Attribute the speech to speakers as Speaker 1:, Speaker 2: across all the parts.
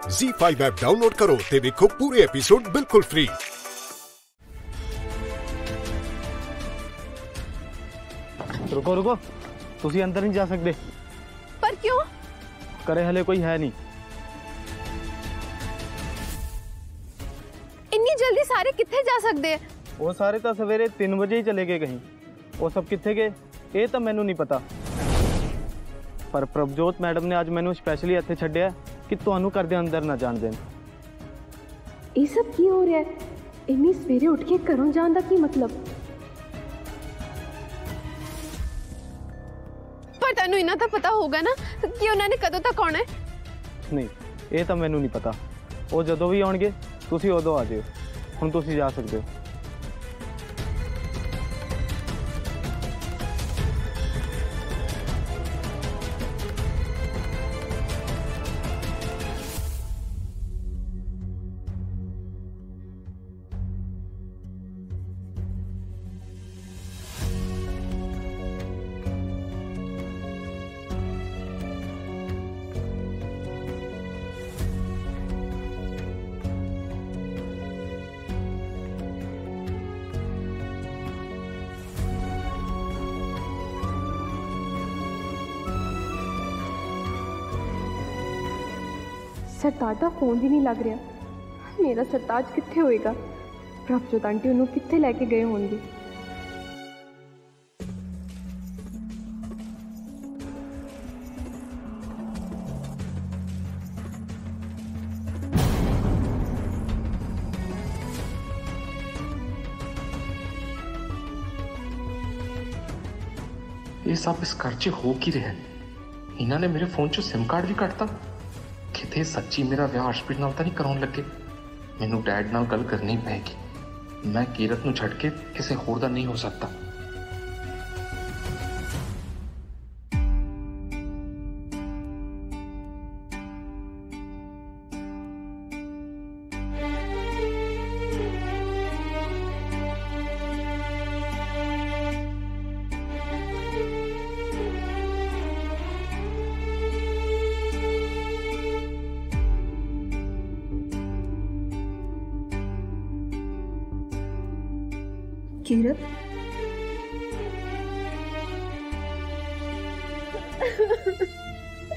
Speaker 1: Z5 app download ਕਰੋ ਤੇ ਵੇਖੋ ਪੂਰੇ ਐਪੀਸੋਡ ਬਿਲਕੁਲ ਫ੍ਰੀ
Speaker 2: ਰੁਕੋ ਰੁਕੋ ਤੁਸੀਂ ਅੰਦਰ ਨਹੀਂ ਜਾ ਸਕਦੇ
Speaker 3: ਪਰ ਕਿਉਂ
Speaker 2: ਕਰੇ ਹਲੇ ਕੋਈ ਹੈ ਨਹੀਂ
Speaker 3: ਇੰਨੀ ਜਲਦੀ ਸਾਰੇ ਕਿੱਥੇ ਜਾ ਸਕਦੇ ਆ
Speaker 2: ਉਹ ਸਾਰੇ ਤਾਂ ਸਵੇਰੇ 3 ਵਜੇ ਹੀ ਚਲੇ ਗਏ ਕਹੀਂ ਉਹ ਸਭ ਕਿੱਥੇ ਗਏ ਇਹ ਤਾਂ ਮੈਨੂੰ ਨਹੀਂ ਪਤਾ ਪਰ ਪ੍ਰਭਜੋਤ ਮੈਡਮ ਨੇ ਅੱਜ ਮੈਨੂੰ ਸਪੈਸ਼ਲੀ ਇੱਥੇ ਛੱਡਿਆ ਕਿ ਤੁਹਾਨੂੰ ਘਰ ਦੇ ਅੰਦਰ ਨਾ ਜਾਣ ਦੇਣ
Speaker 4: ਇਹ ਸਭ ਕੀ ਹੋ ਰਿਹਾ ਹੈ ਇੰਨੀ ਸਵੇਰੇ ਉੱਠ ਕੇ ਘਰੋਂ ਜਾਣ ਦਾ ਕੀ ਮਤਲਬ
Speaker 3: ਪਰ ਤੁਹਾਨੂੰ ਇਹਨਾਂ ਤਾਂ ਪਤਾ ਹੋਊਗਾ ਨਾ ਕਿ ਉਹਨਾਂ ਨੇ ਕਦੋਂ ਤੱਕ ਆਉਣਾ ਹੈ
Speaker 2: ਨਹੀਂ ਇਹ ਤਾਂ ਮੈਨੂੰ ਨਹੀਂ ਪਤਾ ਉਹ ਜਦੋਂ ਵੀ ਆਉਣਗੇ ਤੁਸੀਂ ਉਦੋਂ ਆ ਜਿਓ ਹੁਣ ਤੁਸੀਂ ਜਾ ਸਕਦੇ ਹੋ
Speaker 4: ਸਰਤਾਜ ਦਾ ਫੋਨ ਵੀ ਨਹੀਂ ਲੱਗ ਰਿਹਾ ਮੇਰਾ ਸਰਤਾਜ ਕਿੱਥੇ ਹੋਏਗਾ ਪ੍ਰਭਜੋਤ ਆਂਟੀ ਉਹਨੂੰ ਕਿੱਥੇ ਲੈ ਕੇ ਗਏ ਹੋਣਗੇ
Speaker 5: ਇਹ ਸਭ ਇਸ ਘਰ 'ਚ ਹੋ ਕੀ ਰਿਹਾ ਹੈ ਇਹਨਾਂ ਨੇ ਮੇਰੇ ਫੋਨ 'ਚੋਂ SIM ਕਾਰਡ ਵੀ ਕੱਟਤਾ ਕਿਤੇ ਸੱਚੀ ਮੇਰਾ ਵਿਆਹ ਹਰਸ਼ਪ੍ਰੀਤ ਨਾਲ ਤਾਂ ਨਹੀਂ ਕਰਾਉਣ ਲੱਗੇ? ਮੈਨੂੰ ਡੈਡ ਨਾਲ ਗੱਲ ਕਰਨੀ ਪਏਗੀ। ਮੈਂ ਕੀਰਤ ਨੂੰ ਛੱਡ ਕੇ ਕਿਸੇ ਹੋਰ ਦਾ ਨਹੀਂ ਹੋ ਸਕਦਾ।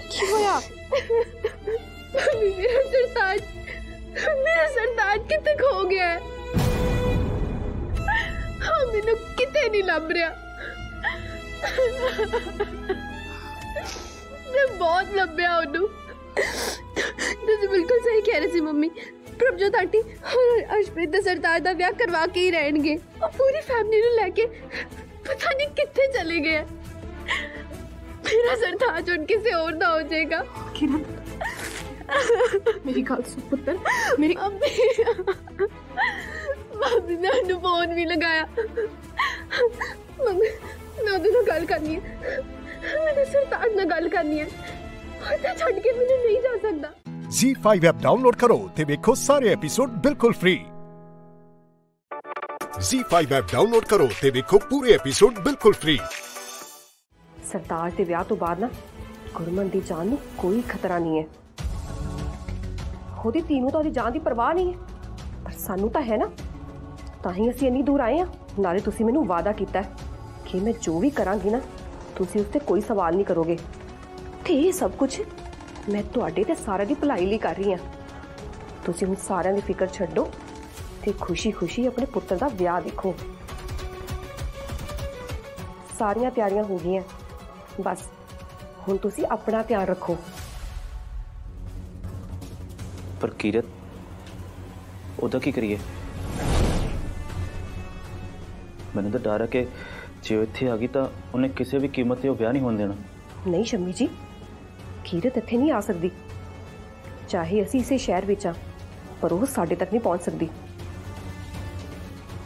Speaker 4: ਕੀ ਹੋਇਆ
Speaker 3: ਮੇਰਾ ਸਰਤਾਜ ਮੇਰਾ ਸਰਤਾਜ ਕਿੱਥੇ ਖੋ ਗਿਆ ਹੈ ਹਾਂ ਮੈਨੂੰ ਕਿਤੇ ਨਹੀਂ ਲੱਭ ਰਿਹਾ ਮੈਂ ਬਹੁਤ ਲੱਭਿਆ ਉਹਨੂੰ ਤੁਸੀਂ ਬਿਲਕੁਲ ਸਹੀ ਕਹਿ ਰਹੇ ਸੀ ਮੰਮੀ ਪ੍ਰਭਜੋਤ ਆਂਟੀ ਔਰ ਅਸ਼ਪ੍ਰੀਤ ਦੇ ਸਰਤਾਜ ਦਾ ਵਿਆਹ ਕਰਵਾ ਕੇ ਹੀ ਰਹਿਣਗੇ ਉਹ ਪੂਰੀ ਫੈਮਿਲੀ ਨੂੰ ਲੈ ਕੇ ਪਤਾ ਨਹੀਂ ਕਿੱਥੇ ਚਲੇ ਗਏ ਹੈ। ਮੇਰਾ ਸਰਤਾਜ ਹੁਣ ਕਿਸੇ ਹੋਰ ਦਾ ਹੋ ਜਾਏਗਾ
Speaker 4: ਕਿਰਤ ਮੇਰੀ ਗੱਲ ਸੁਣ ਪੁੱਤਰ ਮੇਰੀ
Speaker 3: ਮੰਮੀ ਮੰਮੀ ਨੇ ਉਹਨੂੰ ਫੋਨ ਵੀ ਲਗਾਇਆ ਮੰਮੀ ਮੈਂ ਉਹਦੇ ਨਾਲ ਗੱਲ ਕਰਨੀ ਹੈ ਮੈਂ ਸਰਤਾਜ ਨਾਲ ਗੱਲ ਕਰਨੀ ਹੈ ਉਹ ਤਾਂ ਛੱਡ ਕੇ ਮੈਨੂੰ ਨਹੀਂ ਜਾ ਸਕਦਾ
Speaker 1: Z5 ਐਪ ਡਾਊਨਲੋਡ ਕਰੋ ਤੇ ਵੇਖੋ ਸਾਰੇ ਐਪੀਸੋਡ ਬਿਲਕੁਲ ਫ੍ਰੀ Z5 ਐਪ ਡਾਊਨਲੋਡ ਕਰੋ ਤੇ ਵੇਖੋ ਪੂਰੇ ਐਪੀਸੋਡ ਬਿਲਕੁਲ ਫ੍ਰੀ
Speaker 6: ਸਰਤਾਜ ਦੇ ਵਿਆਹ ਤੋਂ ਬਾਅਦ ਨਾ ਗੁਰਮਨ ਦੀ ਜਾਨ ਨੂੰ ਕੋਈ ਖਤਰਾ ਨਹੀਂ ਹੈ ਉਹਦੀ ਧੀ ਨੂੰ ਤਾਂ ਉਹਦੀ ਜਾਨ ਦੀ ਪਰਵਾਹ ਨਹੀਂ ਹੈ ਪਰ ਸਾਨੂੰ ਤਾਂ ਹੈ ਨਾ ਤਾਂ ਹੀ ਅਸੀਂ ਇੰਨੀ ਦੂਰ ਆਏ ਆ ਨਾਲੇ ਤੁਸੀਂ ਮੈਨੂੰ ਵਾਅਦਾ ਕੀਤਾ ਹੈ ਕਿ ਮੈਂ ਜੋ ਵੀ ਕਰਾਂਗੀ ਨਾ ਤੁਸੀਂ ਉਸ ਤੇ ਕੋਈ ਸਵਾਲ ਨਹੀਂ ਕਰੋਗੇ ਤੇ ਇਹ ਸਭ ਕੁਝ ਮੈਂ ਤੁਹਾਡੇ ਤੇ ਸਾਰਿਆਂ ਦੀ ਭਲਾਈ ਲਈ ਕਰ ਰਹੀ ਹਾਂ ਤੁਸੀਂ ਹੁਣ ਸਾਰਿਆਂ ਦੀ ਫਿਕਰ ਛੱਡੋ ਤੇ ਖੁਸ਼ੀ-ਖੁਸ਼ੀ ਆਪਣੇ ਪੁੱਤਰ ਦਾ ਵਿਆਹ ਦੇਖੋ ਸਾਰੀਆਂ ਤਿਆਰੀਆਂ ਹੋ ਗਈਆਂ ਬਸ ਹੁਣ ਤੁਸੀਂ ਆਪਣਾ ਧਿਆਨ ਰੱਖੋ
Speaker 7: ਪਰ ਕੀਰਤ ਉਹਦਾ ਕੀ ਕਰੀਏ ਮੈਨੂੰ ਤਾਂ ਡਰ ਹੈ ਕਿ ਜੇ ਉਹ ਇੱਥੇ ਆ ਗਈ ਤਾਂ ਉਹਨੇ ਕਿਸੇ ਵੀ ਕੀਮਤ ਤੇ ਉਹ ਵਿਆਹ ਨਹੀਂ ਹੋਣ ਦੇਣਾ
Speaker 6: ਨਹੀਂ ਸ਼ੰਮੀ ਜੀ ਕੀਰਤ ਇੱਥੇ ਨਹੀਂ ਆ ਸਕਦੀ ਚਾਹੇ ਅਸੀਂ ਇਸੇ ਸ਼ਹਿਰ ਵਿੱਚ ਆ ਪਰ ਉਹ ਸਾਡੇ ਤੱਕ ਨਹੀਂ ਪਹੁੰਚ ਸਕਦੀ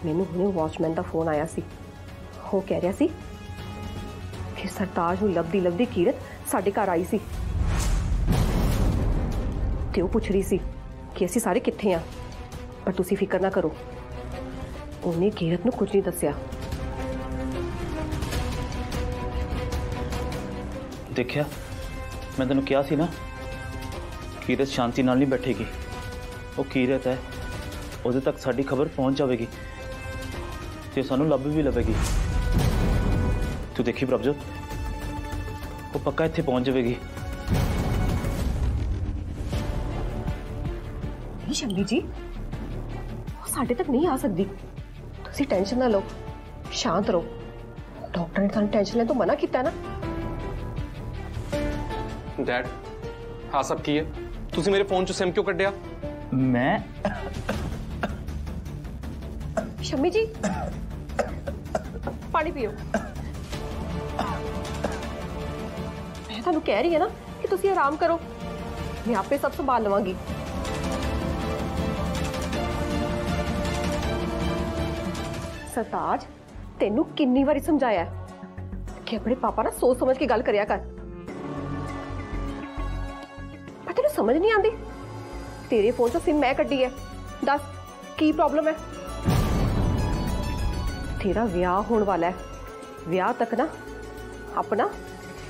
Speaker 6: ਮੈਨੂੰ ਹੁਣੇ ਵਾਚਮੈਨ ਦਾ ਫੋਨ ਆਇਆ ਸੀ ਉਹ ਕਹਿ ਰਿਹਾ ਸੀ ਕਿ ਸਰਤਾਜ ਨੂੰ ਲੱਭਦੀ ਲੱਭਦੀ ਕੀਰਤ ਸਾਡੇ ਘਰ ਆਈ ਸੀ ਤੇ ਉਹ ਪੁੱਛ ਰਹੀ ਸੀ ਕਿ ਅਸੀਂ ਸਾਰੇ ਕਿੱਥੇ ਆ ਪਰ ਤੁਸੀਂ ਫਿਕਰ ਨਾ ਕਰੋ ਉਹਨੇ ਕੀਰਤ ਨੂੰ ਕੁਝ ਨਹੀਂ ਦੱਸਿਆ
Speaker 7: ਦੇਖਿਆ ਮੈਂ ਤੈਨੂੰ ਕਿਹਾ ਸੀ ਨਾ ਕੀਰਤ ਸ਼ਾਂਤੀ ਨਾਲ ਨਹੀਂ ਬੈਠੇਗੀ ਉਹ ਕੀਰਤ ਹੈ ਉਹਦੇ ਤੱਕ ਸਾਡੀ ਖਬਰ ਪਹੁੰਚ ਜਾਵੇਗੀ ਤੇ ਸਾਨੂੰ ਲੱਭ ਵੀ ਲਵੇਗੀ ਤੂੰ ਦੇਖੀ ਪ੍ਰਭਜੋਤ ਉਹ ਪੱਕਾ ਇੱਥੇ ਪਹੁੰਚ ਜਾਵੇਗੀ
Speaker 6: ਨਹੀਂ ਸ਼ੰਮੀ ਜੀ ਉਹ ਸਾਡੇ ਤੱਕ ਨਹੀਂ ਆ ਸਕਦੀ ਤੁਸੀਂ ਟੈਨਸ਼ਨ ਨਾ ਲਓ ਸ਼ਾਂਤ ਰਹੋ ਡਾਕਟਰ ਨੇ ਤੁਹਾਨੂੰ ਟੈਨਸ਼ਨ ਲੈਣ ਤੋਂ ਮਨਾ ਕੀਤਾ ਨਾ
Speaker 8: ਡੈਡ ਹਾਂ ਸਭ ਕੀ ਹੈ ਤੁਸੀਂ ਮੇਰੇ ਫੋਨ ਚੋਂ ਸਿਮ ਕਿਉਂ ਕੱਢਿਆ
Speaker 7: ਮੈਂ
Speaker 6: ਸ਼ੰਮੀ ਜੀ ਪਾਣੀ ਪੀਓ ਮੈਂ ਤੁਹਾਨੂੰ ਕਹਿ ਰਹੀ ਹਾਂ ਨਾ ਕਿ ਤੁਸੀਂ ਆਰਾਮ ਕਰੋ ਮੈਂ ਆਪੇ ਸਭ ਸੰਭਾਲ ਲਵਾਂਗੀ ਸਰਤਾਜ ਤੈਨੂੰ ਕਿੰਨੀ ਵਾਰੀ ਸਮਝਾਇਆ ਹੈ ਕਿ ਆਪਣੇ ਪਾਪਾ ਨਾਲ ਸੋਚ ਸਮਝ ਕੇ ਗੱਲ ਕਰਿਆ ਕਰ ਪਰ ਤੈਨੂੰ ਸਮਝ ਨਹੀਂ ਆਉਂਦੀ ਤੇਰੇ ਫੋਨ ਤੋਂ ਸਿਮ ਮੈਂ ਕੱਢੀ ਹੈ ਦੱਸ ਕੀ ਪ੍ਰੋਬਲਮ ਹੈ ਤੇਰਾ ਵਿਆਹ ਹੋਣ ਵਾਲਾ ਹੈ ਵਿਆਹ ਤੱਕ ਨਾ ਆਪਣਾ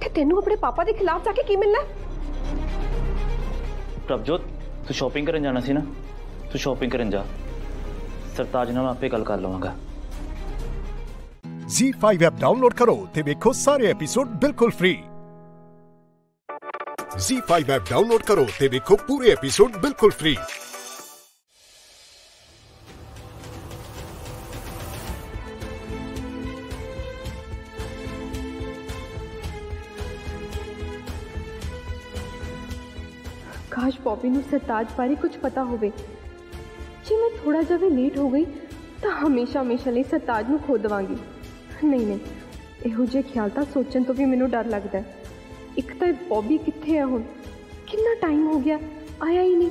Speaker 6: ਤੇ ਤੈਨੂੰ ਆਪਣੇ ਪਾਪਾ ਦੇ ਖਿਲਾਫ ਜਾ ਕੇ ਕੀ ਮਿਲਣਾ ਹੈ?
Speaker 7: ਪ੍ਰਭਜੋਤ ਤੂੰ ਸ਼ਾਪਿੰਗ ਕਰਨ ਜਾਣਾ ਸੀ ਨਾ ਤੂੰ ਸ਼ਾਪਿੰਗ ਕਰਨ ਜਾ ਸਰਤਾਜ ਨਾਲ ਮੈਂ ਆਪੇ ਗੱਲ ਕਰ ਲਵਾਂਗਾ
Speaker 1: Z5 ਐਪ ਡਾਊਨਲੋਡ ਕਰੋ ਤੇ ਵੇਖੋ ਸਾਰੇ ਐਪੀਸੋਡ ਬਿਲਕੁਲ ਫ੍ਰੀ Z5 ਐਪ ਡਾਊਨਲੋਡ ਕਰੋ ਤੇ ਵੇਖੋ ਪੂਰੇ ਐਪੀਸੋਡ ਬਿਲਕੁਲ ਫ੍ਰੀ
Speaker 4: ਕਾਸ਼ ਪੌਪੀ ਨੂੰ ਸਰਤਾਜ ਬਾਰੇ ਕੁਝ ਪਤਾ ਹੋਵੇ ਜੇ ਮੈਂ ਥੋੜਾ ਜਿਹਾ ਵੀ ਲੇਟ ਹੋ ਗਈ ਤਾਂ ਹਮੇਸ਼ਾ ਹਮੇਸ਼ਾ ਲਈ ਸਰਤਾਜ ਨੂੰ ਖੋ ਦੇਵਾਂਗੀ ਨਹੀਂ ਨਹੀਂ ਇਹੋ ਜਿਹੇ ਖਿਆਲ ਤਾਂ ਸੋਚਣ ਤੋਂ ਵੀ ਮੈਨੂੰ ਡਰ ਲੱਗਦਾ ਹੈ ਇੱਕ ਤਾਂ ਇਹ ਬੌਬੀ ਕਿੱਥੇ ਹੈ ਹੁਣ ਕਿੰਨਾ ਟਾਈਮ ਹੋ ਗਿਆ ਆਇਆ ਹੀ ਨਹੀਂ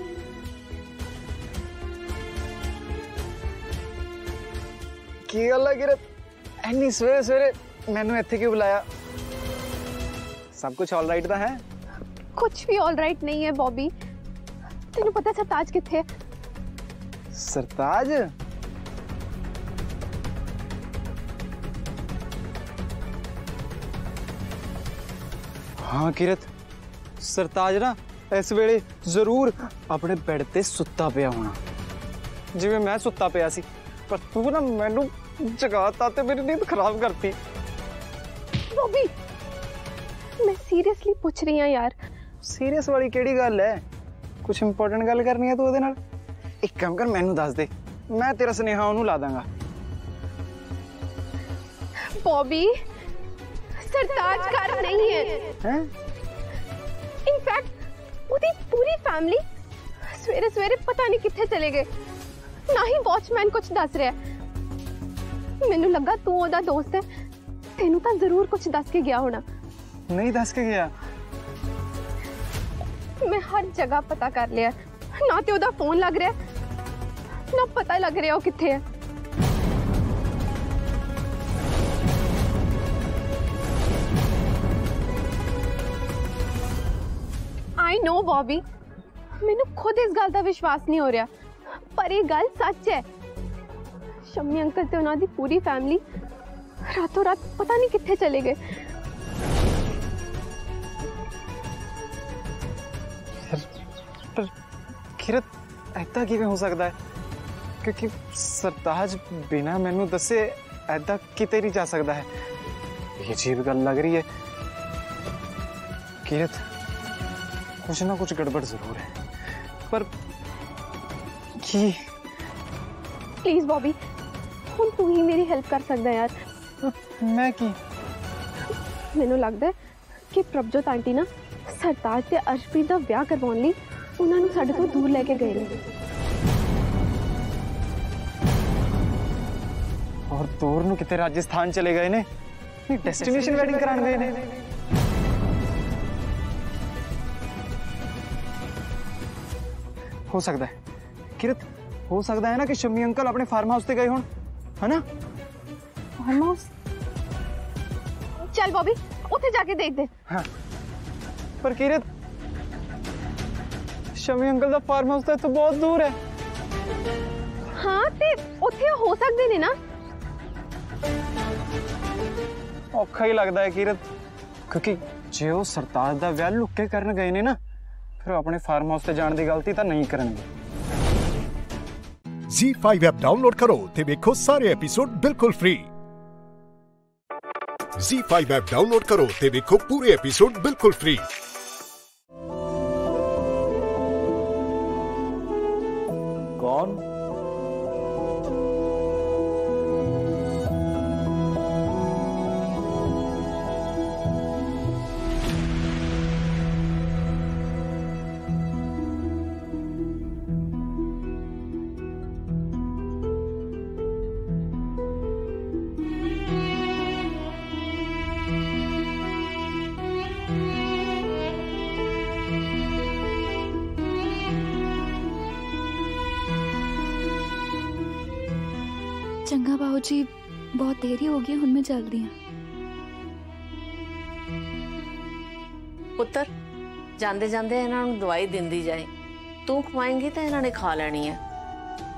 Speaker 9: ਕੀ ਗੱਲ ਹੈ ਕਿਰਤ ਐਨੀ ਸਵੇਰੇ ਸਵੇਰੇ ਮੈਨੂੰ ਇੱਥੇ ਕਿਉਂ ਬੁਲਾਇਆ ਸਭ ਕੁਝ ਆਲ ਰਾਈਟ ਤਾਂ ਹੈ
Speaker 3: ਕੁਝ ਵੀ ਆਲ ਰਾਈਟ ਨਹੀਂ ਹੈ ਬੌਬੀ ਤੈਨੂੰ ਪਤਾ ਸਰਤਾਜ ਕਿੱਥੇ ਹੈ
Speaker 9: ਸਰਤਾਜ ਹਾਂ ਕਿਰਤ ਸਰਤਾਜ ਨਾ ਇਸ ਵੇਲੇ ਜ਼ਰੂਰ ਆਪਣੇ ਬੈੱਡ ਤੇ ਸੁੱਤਾ ਪਿਆ ਹੋਣਾ ਜਿਵੇਂ ਮੈਂ ਸੁੱਤਾ ਪਿਆ ਸੀ ਪਰ ਤੂੰ ਨਾ ਮੈਨੂੰ ਜਗਾਤਾ ਤੇ ਮੇਰੀ ਨੀਂਦ ਖਰਾਬ ਕਰਤੀ
Speaker 3: ਬੌਬੀ ਮੈਂ ਸੀਰੀਅਸਲੀ ਪੁੱਛ ਰਹੀ ਹਾਂ ਯਾਰ
Speaker 9: ਸੀਰੀਅਸ ਵਾਲੀ ਕਿਹੜੀ ਗੱਲ ਹੈ ਕੁਝ ਇੰਪੋਰਟੈਂਟ ਗੱਲ ਕਰਨੀ ਹੈ ਤੂੰ ਉਹਦੇ ਨਾਲ ਇੱਕ ਕੰਮ ਕਰ ਮੈਨੂੰ ਦੱਸ ਦੇ ਮੈਂ ਤੇਰਾ ਸੁਨੇਹਾ ਉਹਨੂੰ ਲਾ ਦਾਂਗਾ
Speaker 3: ਬੌਬੀ ਸਰਤਾਜ ਘਰ ਨਹੀਂ ਹੈ
Speaker 9: ਹੈ
Speaker 3: ਇਨਫੈਕਟ ਉਹਦੀ ਪੂਰੀ ਫੈਮਿਲੀ ਸਵੇਰੇ ਸਵੇਰੇ ਪਤਾ ਨਹੀਂ ਕਿੱਥੇ ਚਲੇ ਗਏ ਨਾ ਹੀ ਵਾਚਮੈਨ ਕੁਝ ਦੱਸ ਰਿਹਾ ਹੈ। ਮੈਨੂੰ ਲੱਗਾ ਤੂੰ ਉਹਦਾ ਦੋਸਤ ਹੈ ਤੈਨੂੰ ਤਾਂ ਜ਼ਰੂਰ ਕੁਝ ਦੱਸ ਕੇ ਗਿਆ ਹੋਣਾ
Speaker 9: ਨਹੀਂ ਦੱਸ ਕੇ ਗਿਆ
Speaker 3: ਮੈਂ ਹਰ ਜਗ੍ਹਾ ਪਤਾ ਕਰ ਲਿਆ ਨਾ ਤੇ ਉਹਦਾ ਫੋਨ ਲੱਗ ਰਿਹਾ ਨਾ ਪਤਾ ਲੱਗ ਰਿਹਾ ਉਹ ਕਿੱਥੇ ਹੈ ਆਈ ਨੋ ਬੌਬੀ ਮੈਨੂੰ ਖੁਦ ਇਸ ਗੱਲ ਦਾ ਵਿਸ਼ਵਾਸ ਨਹੀਂ ਹੋ ਰਿਹਾ ਪਰ ਇਹ ਗੱਲ ਸੱਚ ਹੈ ਸ਼ਮੀ ਅੰਕਲ ਤੇ ਉਹਨਾਂ ਦੀ ਪੂਰੀ ਫੈਮਿਲੀ ਰਾਤੋਂ ਰਾਤ ਪਤਾ ਨਹੀਂ ਕਿੱਥੇ ਚਲੇ ਗਏ
Speaker 9: ਕਿਰਤ ਐਦਾਂ ਕਿਵੇਂ ਹੋ ਸਕਦਾ ਹੈ ਕਿਉਂਕਿ ਸਰਤਾਜ ਬਿਨਾ ਮੈਨੂੰ ਦੱਸੇ ਐਦਾਂ ਕਿਤੇ ਨਹੀਂ ਜਾ ਸਕਦਾ ਹੈ ਇਹ ਅਜੀਬ ਗੱਲ ਲੱਗ ਰਹੀ ਹੈ ਕਿਰਤ ਕੁਛ ਨਾ ਕੁਛ ਗੜਬੜ ਜ਼ਰੂਰ ਹੈ ਪਰ ਕੀ
Speaker 3: ਪਲੀਜ਼ ਬੌਬੀ ਹੁਣ ਤੂੰ ਹੀ ਮੇਰੀ ਹੈਲਪ ਕਰ ਸਕਦਾ ਯਾਰ
Speaker 9: ਮੈਂ ਕੀ
Speaker 3: ਮੈਨੂੰ ਲੱਗਦਾ ਹੈ ਕਿ ਪ੍ਰਭਜੋਤ ਆਂਟੀ ਨਾ ਸਰਤਾਜ ਤੇ ਅਰਸ਼ਪ੍ਰੀਤ ਦਾ ਵਿਆਹ ਕਰਵਾਉਣ ਲਈ उन्होंने साढ़े को दूर लेके गए
Speaker 9: और दूर नु कितने राजस्थान चले गए ने? डेस्टिनेशन वेडिंग कराने गए ने। हो सकता है। किरत हो सकता है ना कि शम्मी अंकल अपने फार्म हाउस से गए होन है ना?
Speaker 4: फार्म हाउस चल बॉबी उठे जाके देख दे।
Speaker 9: हाँ। पर किरत ਸ਼ਮੀ ਅੰਕਲ ਦਾ ਫਾਰਮ ਹਾਊਸ ਤਾਂ ਇੱਥੋਂ ਬਹੁਤ ਦੂਰ ਹੈ
Speaker 4: ਹਾਂ ਤੇ ਉੱਥੇ ਹੋ ਸਕਦੇ ਨੇ ਨਾ
Speaker 9: ਔਖਾ ਹੀ ਲੱਗਦਾ ਹੈ ਕਿਰਤ ਕਿਉਂਕਿ ਜੇ ਉਹ ਸਰਤਾਜ ਦਾ ਵਿਆਹ ਲੁੱਕ ਕੇ ਕਰਨ ਗਏ ਨੇ ਨਾ ਫਿਰ ਉਹ ਆਪਣੇ ਫਾਰਮ ਹਾਊਸ ਤੇ ਜਾਣ ਦੀ ਗਲਤੀ ਤਾਂ ਨਹੀਂ ਕਰਨਗੇ
Speaker 1: Z5 ਐਪ ਡਾਊਨਲੋਡ ਕਰੋ ਤੇ ਵੇਖੋ ਸਾਰੇ ਐਪੀਸੋਡ ਬਿਲਕੁਲ ਫ੍ਰੀ Z5 ਐਪ ਡਾਊਨਲੋਡ ਕਰੋ ਤੇ ਵੇਖੋ ਪੂਰੇ ਐਪੀਸੋਡ ਬਿਲਕੁਲ ਫ੍ਰੀ
Speaker 7: on.
Speaker 10: ਚੰਗਾ ਬਾਊ ਜੀ ਬਹੁਤ ਦੇਰੀ ਹੋ ਗਈ ਹੁਣ ਮੈਂ ਚੱਲਦੀ ਹਾਂ
Speaker 11: ਪੁੱਤਰ ਜਾਂਦੇ ਜਾਂਦੇ ਇਹਨਾਂ ਨੂੰ ਦਵਾਈ ਦਿੰਦੀ ਜਾਏ ਤੂੰ ਖਵਾਏਂਗੀ ਤਾਂ ਇਹਨਾਂ ਨੇ ਖਾ ਲੈਣੀ ਹੈ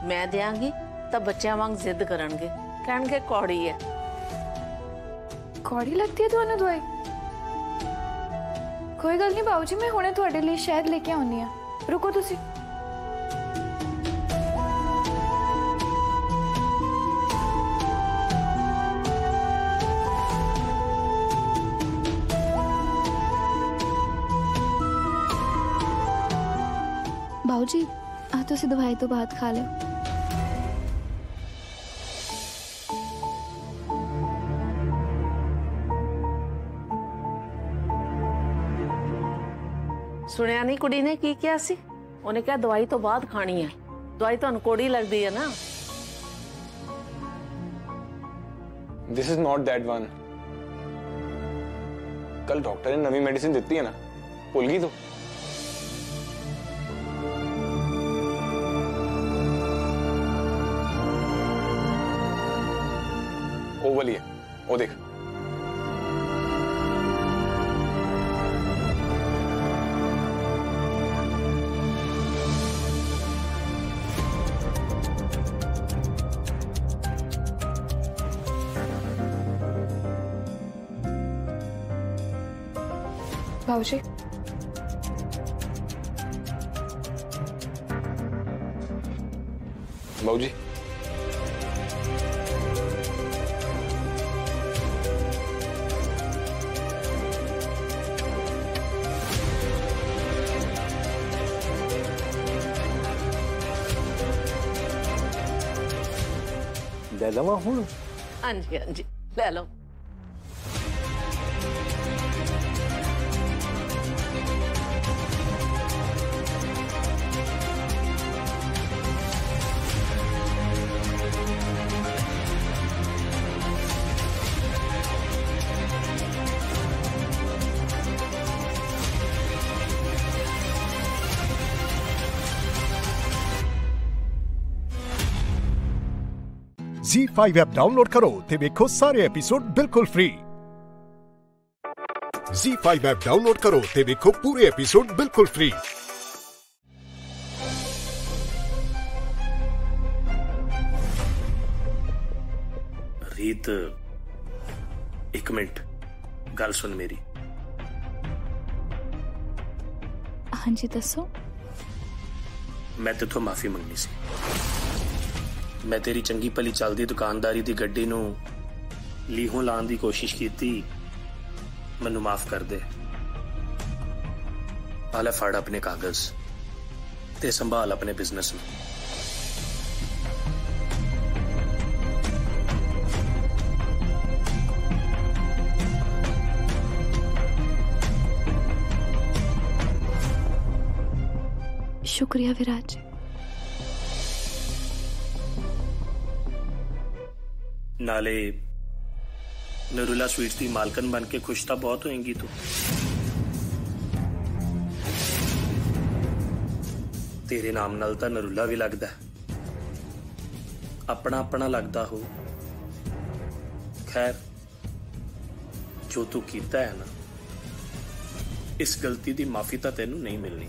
Speaker 11: ਮੈਂ ਦਿਆਂਗੀ ਤਾਂ ਬੱਚਿਆਂ ਵਾਂਗ ਜ਼ਿੱਦ ਕਰਨਗੇ ਕਹਿਣਗੇ ਕੌੜੀ ਹੈ
Speaker 10: ਕੌੜੀ ਲੱਗਦੀ ਹੈ ਤੁਹਾਨੂੰ ਦਵਾਈ ਕੋਈ ਗੱਲ ਨਹੀਂ ਬਾਊ ਜੀ ਮੈਂ ਹੁਣੇ ਤੁਹਾਡੇ ਲਈ ਸ਼ਹਿਦ ਲੈ ਕੇ ਆਉਣੀ ਆ ਰੁਕੋ ਤੁਸੀਂ ਬਾਊ ਜੀ ਆ ਤੁਸੀਂ ਦਵਾਈ ਤੋਂ ਬਾਅਦ ਖਾ ਲਿਓ
Speaker 11: ਸੁਣਿਆ ਨਹੀਂ ਕੁੜੀ ਨੇ ਕੀ ਕਿਹਾ ਸੀ ਉਹਨੇ ਕਿਹਾ ਦਵਾਈ ਤੋਂ ਬਾਅਦ ਖਾਣੀ ਹੈ ਦਵਾਈ ਤੁਹਾਨੂੰ ਕੋੜੀ ਲੱਗਦੀ ਹੈ ਨਾ
Speaker 8: this is not that one कल डॉक्टर ने नवी मेडिसिन दी है ना भूल गई तू वो देख।
Speaker 10: बाबू
Speaker 1: ਲੈ ਲਵਾਂ ਹੁਣ
Speaker 11: ਹਾਂਜੀ ਹਾਂਜੀ ਲੈ ਲਓ
Speaker 1: Z5 ਐਪ ਡਾਊਨਲੋਡ ਕਰੋ ਤੇ ਵੇਖੋ ਸਾਰੇ ਐਪੀਸੋਡ ਬਿਲਕੁਲ ਫ੍ਰੀ Z5 ਐਪ ਡਾਊਨਲੋਡ ਕਰੋ ਤੇ ਵੇਖੋ ਪੂਰੇ ਐਪੀਸੋਡ ਬਿਲਕੁਲ ਫ੍ਰੀ
Speaker 12: ਰੀਤ ਇੱਕ ਮਿੰਟ ਗੱਲ ਸੁਣ ਮੇਰੀ
Speaker 10: ਹਾਂਜੀ ਦੱਸੋ
Speaker 12: ਮੈਂ ਤੇਥੋਂ ਮਾਫੀ ਮੰਗਣੀ ਸੀ ਮੈਂ ਤੇਰੀ ਚੰਗੀ ਭਲੀ ਚੱਲਦੀ ਦੁਕਾਨਦਾਰੀ ਦੀ ਗੱਡੀ ਨੂੰ ਲੀਹੋਂ ਲਾਉਣ ਦੀ ਕੋਸ਼ਿਸ਼ ਕੀਤੀ ਮੈਨੂੰ ਮਾਫ ਕਰ ਦੇ ਆਲੇ ਫੜ ਆਪਣੇ ਕਾਗਜ਼ ਤੇ ਸੰਭਾਲ ਆਪਣੇ ਬਿਜ਼ਨਸ ਨੂੰ
Speaker 10: शुक्रिया विराज
Speaker 12: ਨਾਲੇ ਨਰੂਲਾ ਸਵੀਟਸ ਦੀ ਮਾਲਕਨ ਬਣ ਕੇ ਖੁਸ਼ ਤਾਂ ਬਹੁਤ ਹੋਏਗੀ ਤੂੰ। ਤੇਰੇ ਨਾਮ ਨਾਲ ਤਾਂ ਨਰੂਲਾ ਵੀ ਲੱਗਦਾ। ਆਪਣਾ ਆਪਣਾ ਲੱਗਦਾ ਹੋ। ਖੈਰ, ਜੋ ਤੂੰ ਕੀਤਾ ਹੈ ਨਾ, ਇਸ ਗਲਤੀ ਦੀ ਮਾਫੀ ਤਾਂ ਤੈਨੂੰ ਨਹੀਂ ਮਿਲਣੀ।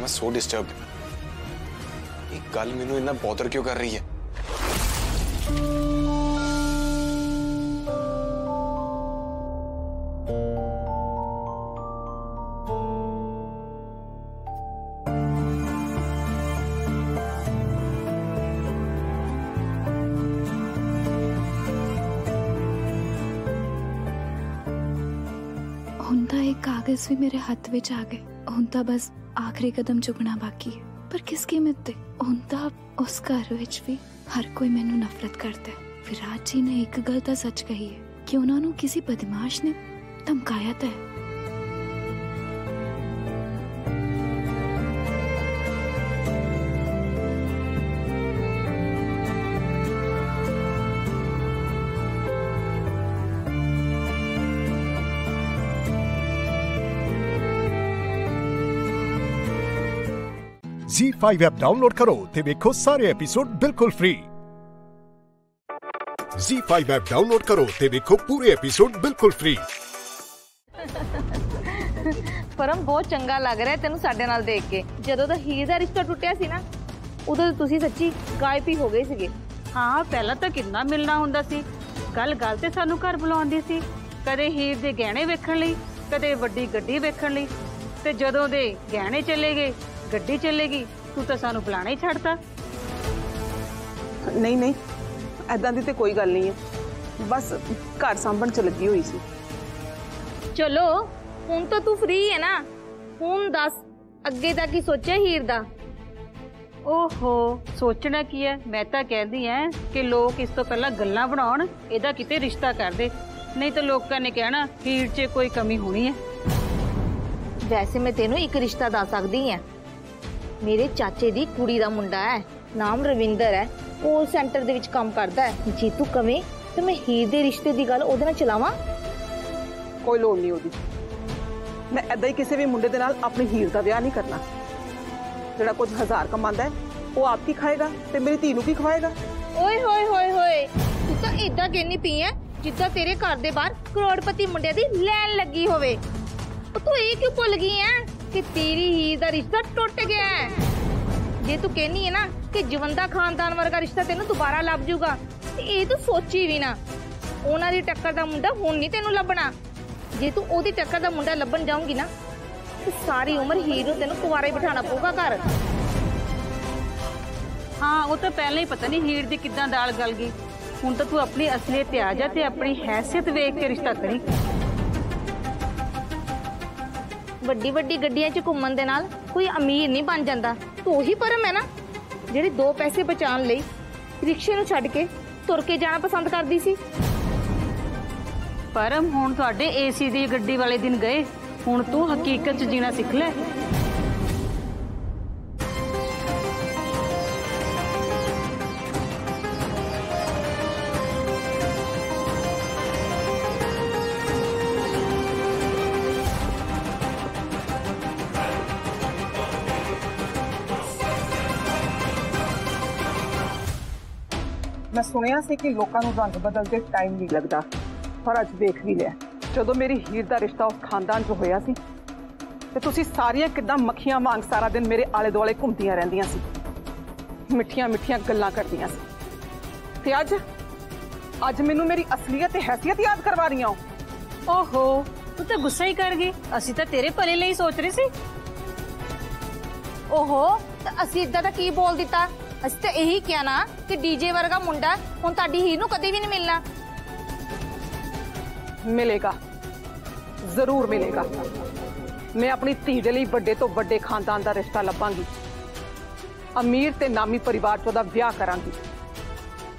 Speaker 8: ਆਈ ਐਮ ਸੋ ਡਿਸਟਰਬਡ ਇਹ ਗੱਲ ਮੈਨੂੰ ਇੰਨਾ ਬੌਦਰ ਕਿਉਂ ਕਰ ਰਹੀ ਹੈ
Speaker 10: ਹੁਣ ਤਾਂ ਇਹ ਕਾਗਜ਼ ਵੀ ਮੇਰੇ ਹੱਥ ਵਿੱਚ ਆ ਗਏ ਹੁਣ ਤਾਂ ਬਸ ਆਖਰੀ ਕਦਮ ਚੁੱਕਣਾ ਬਾਕੀ ਹੈ ਪਰ ਕਿਸ ਕੀਮਤ ਤੇ ਹੁਣ ਤਾਂ ਉਸ ਘਰ ਵਿੱਚ ਵੀ ਹਰ ਕੋਈ ਮੈਨੂੰ ਨਫ਼ਰਤ ਕਰਦਾ ਹੈ ਵਿਰਾਟ ਜੀ ਨੇ ਇੱਕ ਗੱਲ ਤਾਂ ਸੱਚ ਕਹੀ ਹੈ ਕਿ ਉਹਨਾਂ ਨੂੰ ਕਿਸੇ ਬਦਮਾਸ਼ ਨੇ ਧਮਕਾਇਆ ਤਾਂ ਹੈ
Speaker 1: Z5 ਐਪ ਡਾਊਨਲੋਡ ਕਰੋ ਤੇ ਵੇਖੋ ਸਾਰੇ ਐਪੀਸੋਡ ਬਿਲਕੁਲ ਫ੍ਰੀ Z5 ਐਪ ਡਾਊਨਲੋਡ ਕਰੋ ਤੇ ਵੇਖੋ ਪੂਰੇ ਐਪੀਸੋਡ ਬਿਲਕੁਲ ਫ੍ਰੀ
Speaker 13: ਪਰਮ ਬਹੁਤ ਚੰਗਾ ਲੱਗ ਰਿਹਾ ਤੈਨੂੰ ਸਾਡੇ ਨਾਲ ਦੇਖ ਕੇ। ਜਦੋਂ ਦਾ ਹੀਰ ਦਾ ਰਿਸ਼ਤਾ ਟੁੱਟਿਆ ਸੀ ਨਾ ਉਦੋਂ ਤੁਸੀਂ ਸੱਚੀ ਗਾਇਬ ਹੀ ਹੋ ਗਏ ਸੀਗੇ।
Speaker 14: ਹਾਂ ਪਹਿਲਾਂ ਤਾਂ ਕਿੰਨਾ ਮਿਲਣਾ ਹੁੰਦਾ ਸੀ। ਗੱਲ ਗੱਲ ਤੇ ਸਾਨੂੰ ਘਰ ਬੁਲਾਉਂਦੀ ਸੀ। ਕਦੇ ਹੀਰ ਦੇ ਗਹਿਣੇ ਵੇਖਣ ਲਈ ਕਦੇ ਵੱਡੀ ਗੱਡੀ ਵੇਖਣ ਲਈ। ਤੇ ਜਦੋਂ ਦੇ ਗਹਿਣੇ ਚਲੇ ਗਏ ਗੱਡੀ ਚਲੇ ਗਈ ਤੂੰ ਤਾਂ ਸਾਨੂੰ ਬੁਲਾਣਾ ਹੀ ਛੱਡਤਾ
Speaker 15: ਨਹੀਂ ਨਹੀਂ ਐਦਾਂ ਦੀ ਤੇ ਕੋਈ ਗੱਲ ਨਹੀਂ ਹੈ ਬਸ ਘਰ ਸਾਂਭਣ ਚ ਲੱਗੀ ਹੋਈ ਸੀ
Speaker 13: ਚਲੋ ਹੁਣ ਤਾਂ ਤੂੰ ਫ੍ਰੀ ਹੈ ਨਾ ਹੁਣ ਦੱਸ ਅੱਗੇ ਦਾ ਕੀ ਸੋਚਿਆ ਹੀਰ ਦਾ
Speaker 14: ਓਹੋ ਸੋਚਣਾ ਕੀ ਹੈ ਮੈਂ ਤਾਂ ਕਹਿੰਦੀ ਐ ਕਿ ਲੋਕ ਇਸ ਤੋਂ ਪਹਿਲਾਂ ਗੱਲਾਂ ਬਣਾਉਣ ਇਹਦਾ ਕਿਤੇ ਰਿਸ਼ਤਾ ਕਰ ਦੇ ਨਹੀਂ ਤਾਂ ਲੋਕਾਂ ਨੇ ਕਹਿਣਾ ਹੀਰ 'ਚ ਕੋਈ ਕਮੀ ਹੋਣੀ ਹੈ
Speaker 13: ਵੈਸੇ ਮੈਂ ਤੈਨੂੰ ਇੱਕ ਰਿਸ਼ਤਾ ਦੱਸ ਸਕਦੀ ਹਾਂ ਮੇਰੇ ਚਾਚੇ ਦੀ ਕੁੜੀ ਦਾ ਮੁੰਡਾ ਹੈ ਨਾਮ ਰਵਿੰਦਰ ਹੈ ਕੋਲ ਸੈਂਟਰ ਦੇ ਵਿੱਚ ਕੰਮ ਕਰਦਾ ਹੈ ਜੇ ਤੂੰ ਕਵੇਂ ਤੇ ਮੈਂ ਹੀਰ ਦੇ ਰਿਸ਼ਤੇ ਦੀ ਗੱਲ ਉਹਦੇ ਨਾਲ ਚਲਾਵਾਂ
Speaker 15: ਕੋਈ ਲੋੜ ਨਹੀਂ ਉਹਦੀ ਮੈਂ ਐਦਾਂ ਹੀ ਕਿਸੇ ਵੀ ਮੁੰਡੇ ਦੇ ਨਾਲ ਆਪਣੀ ਹੀਰ ਦਾ ਵਿਆਹ ਨਹੀਂ ਕਰਨਾ ਜਿਹੜਾ ਕੁਝ ਹਜ਼ਾਰ ਕਮਾਉਂਦਾ ਹੈ ਉਹ ਆਪ ਕੀ ਖਾਏਗਾ ਤੇ ਮੇਰੀ ਧੀ ਨੂੰ ਕੀ ਖਵਾਏਗਾ
Speaker 13: ਓਏ ਹੋਏ ਹੋਏ ਹੋਏ ਤੂੰ ਤਾਂ ਇਦਾਂ ਕਹਿਨੀ ਪਈ ਐ ਜਿੱਦਾਂ ਤੇਰੇ ਘਰ ਦੇ ਬਾਹਰ ਕਰੋੜਪਤੀ ਮੁੰਡਿਆਂ ਦੀ ਲੈਣ ਲੱਗੀ ਹੋਵੇ ਉਹ ਤੂੰ ਇਹ ਕਿਉਂ ਭੁੱਲ ਗਈ ਐ ਕਿ ਤੇਰੀ ਹੀਰ ਦਾ ਰਿਸ਼ਤਾ ਟੁੱਟ ਗਿਆ ਹੈ ਜੇ ਤੂੰ ਕਹਿਨੀ ਹੈ ਨਾ ਕਿ ਜਵੰਦਾ ਖਾਨਦਾਨ ਵਰਗਾ ਰਿਸ਼ਤਾ ਤੈਨੂੰ ਦੁਬਾਰਾ ਲੱਭ ਜਾਊਗਾ ਤੇ ਇਹ ਤੂੰ ਸੋਚੀ ਵੀ ਨਾ ਉਹਨਾਂ ਦੀ ਟੱਕਰ ਦਾ ਮੁੰਡਾ ਹੁਣ ਨਹੀਂ ਤੈਨੂੰ ਲੱਭਣਾ ਜੇ ਤੂੰ ਉਹਦੀ ਟੱਕਰ ਦਾ ਮੁੰਡਾ ਲੱਭਣ ਜਾਊਂਗੀ ਨਾ ਤੇ ਸਾਰੀ ਉਮਰ ਹੀਰ ਨੂੰ ਤੈਨੂੰ ਕੁਵਾਰਾ ਹੀ ਬਿਠਾਣਾ ਪਊਗਾ ਘਰ
Speaker 14: ਹਾਂ ਉਹ ਤਾਂ ਪਹਿਲਾਂ ਹੀ ਪਤਾ ਨਹੀਂ ਹੀਰ ਦੀ ਕਿੱਦਾਂ ਦਾਲ ਗਲ ਗਈ ਹੁਣ ਤਾਂ ਤੂੰ ਆਪਣੀ ਅਸਲੀਅਤ ਤੇ ਆ ਜਾ ਤੇ ਆਪਣੀ ਹੈਸੀਅਤ ਵੇਖ ਕੇ ਰਿਸ਼ਤਾ ਕਰੀ
Speaker 13: ਵੱਡੀ ਵੱਡੀ ਗੱਡੀਆਂ 'ਚ ਘੁੰਮਣ ਦੇ ਨਾਲ ਕੋਈ ਅਮੀਰ ਨਹੀਂ ਬਣ ਜਾਂਦਾ ਤੂੰ ਉਹੀ ਪਰਮ ਹੈ ਨਾ ਜਿਹੜੀ ਦੋ ਪੈਸੇ ਬਚਾਉਣ ਲਈ ਰਿਕਸ਼ੇ ਨੂੰ ਛੱਡ ਕੇ ਤੁਰ ਕੇ ਜਾਣਾ ਪਸੰਦ ਕਰਦੀ ਸੀ
Speaker 14: ਪਰਮ ਹੁਣ ਤੁਹਾਡੇ ਏਸੀ ਦੀ ਗੱਡੀ ਵਾਲੇ ਦਿਨ ਗਏ ਹੁਣ ਤੂੰ ਹਕੀਕਤ 'ਚ ਜੀਣਾ ਸਿੱਖ ਲੈ
Speaker 15: ਸੁਣਿਆ ਸੀ ਕਿ ਲੋਕਾਂ ਨੂੰ ਰੰਗ ਬਦਲਦੇ ਟਾਈਮ ਨਹੀਂ ਲੱਗਦਾ ਪਰ ਅੱਜ ਦੇਖ ਵੀ ਲਿਆ ਜਦੋਂ ਮੇਰੀ ਹੀਰ ਦਾ ਰਿਸ਼ਤਾ ਉਸ ਖਾਨਦਾਨ 'ਚ ਹੋਇਆ ਸੀ ਤੇ ਤੁਸੀਂ ਸਾਰੀਆਂ ਕਿਦਾਂ ਮੱਖੀਆਂ ਵਾਂਗ ਸਾਰਾ ਦਿਨ ਮੇਰੇ ਆਲੇ ਦੁਆਲੇ ਘੁੰਮਦੀਆਂ ਰਹਿੰਦੀਆਂ ਸੀ ਮਿੱਠੀਆਂ ਮਿੱਠੀਆਂ ਗੱਲਾਂ ਕਰਦੀਆਂ ਸੀ ਤੇ ਅੱਜ ਅੱਜ ਮੈਨੂੰ ਮੇਰੀ ਅਸਲੀਅਤ ਤੇ ਹੈਸੀਅਤ ਯਾਦ ਕਰਵਾ ਰਹੀਆਂ ਹੋ
Speaker 14: ਓਹੋ ਤੂੰ ਤਾਂ ਗੁੱਸਾ ਹੀ ਕਰ ਗਈ ਅਸੀਂ ਤਾਂ ਤੇਰੇ ਭਲੇ ਲਈ ਸੋਚ ਰਹੇ ਸੀ
Speaker 13: ਓਹੋ ਤਾਂ ਅਸੀਂ ਇਦਾਂ ਦਾ ਕੀ ਬੋਲ ਦਿੱਤਾ ਅਸੀਂ ਤਾਂ ਇਹੀ ਕਿਹਾ ਨਾ ਕਿ ਡੀਜੇ ਵਰਗਾ ਮੁੰਡਾ ਹੁਣ ਤੁਹਾਡੀ ਹੀਰ ਨੂੰ ਕਦੇ ਵੀ ਨਹੀਂ ਮਿਲਣਾ
Speaker 15: ਮਿਲੇਗਾ ਜ਼ਰੂਰ ਮਿਲੇਗਾ ਮੈਂ ਆਪਣੀ ਧੀ ਦੇ ਲਈ ਵੱਡੇ ਤੋਂ ਵੱਡੇ ਖਾਨਦਾਨ ਦਾ ਰਿਸ਼ਤਾ ਲੱਭਾਂਗੀ ਅਮੀਰ ਤੇ ਨਾਮੀ ਪਰਿਵਾਰ ਚ ਉਹਦਾ ਵਿਆਹ ਕਰਾਂਗੀ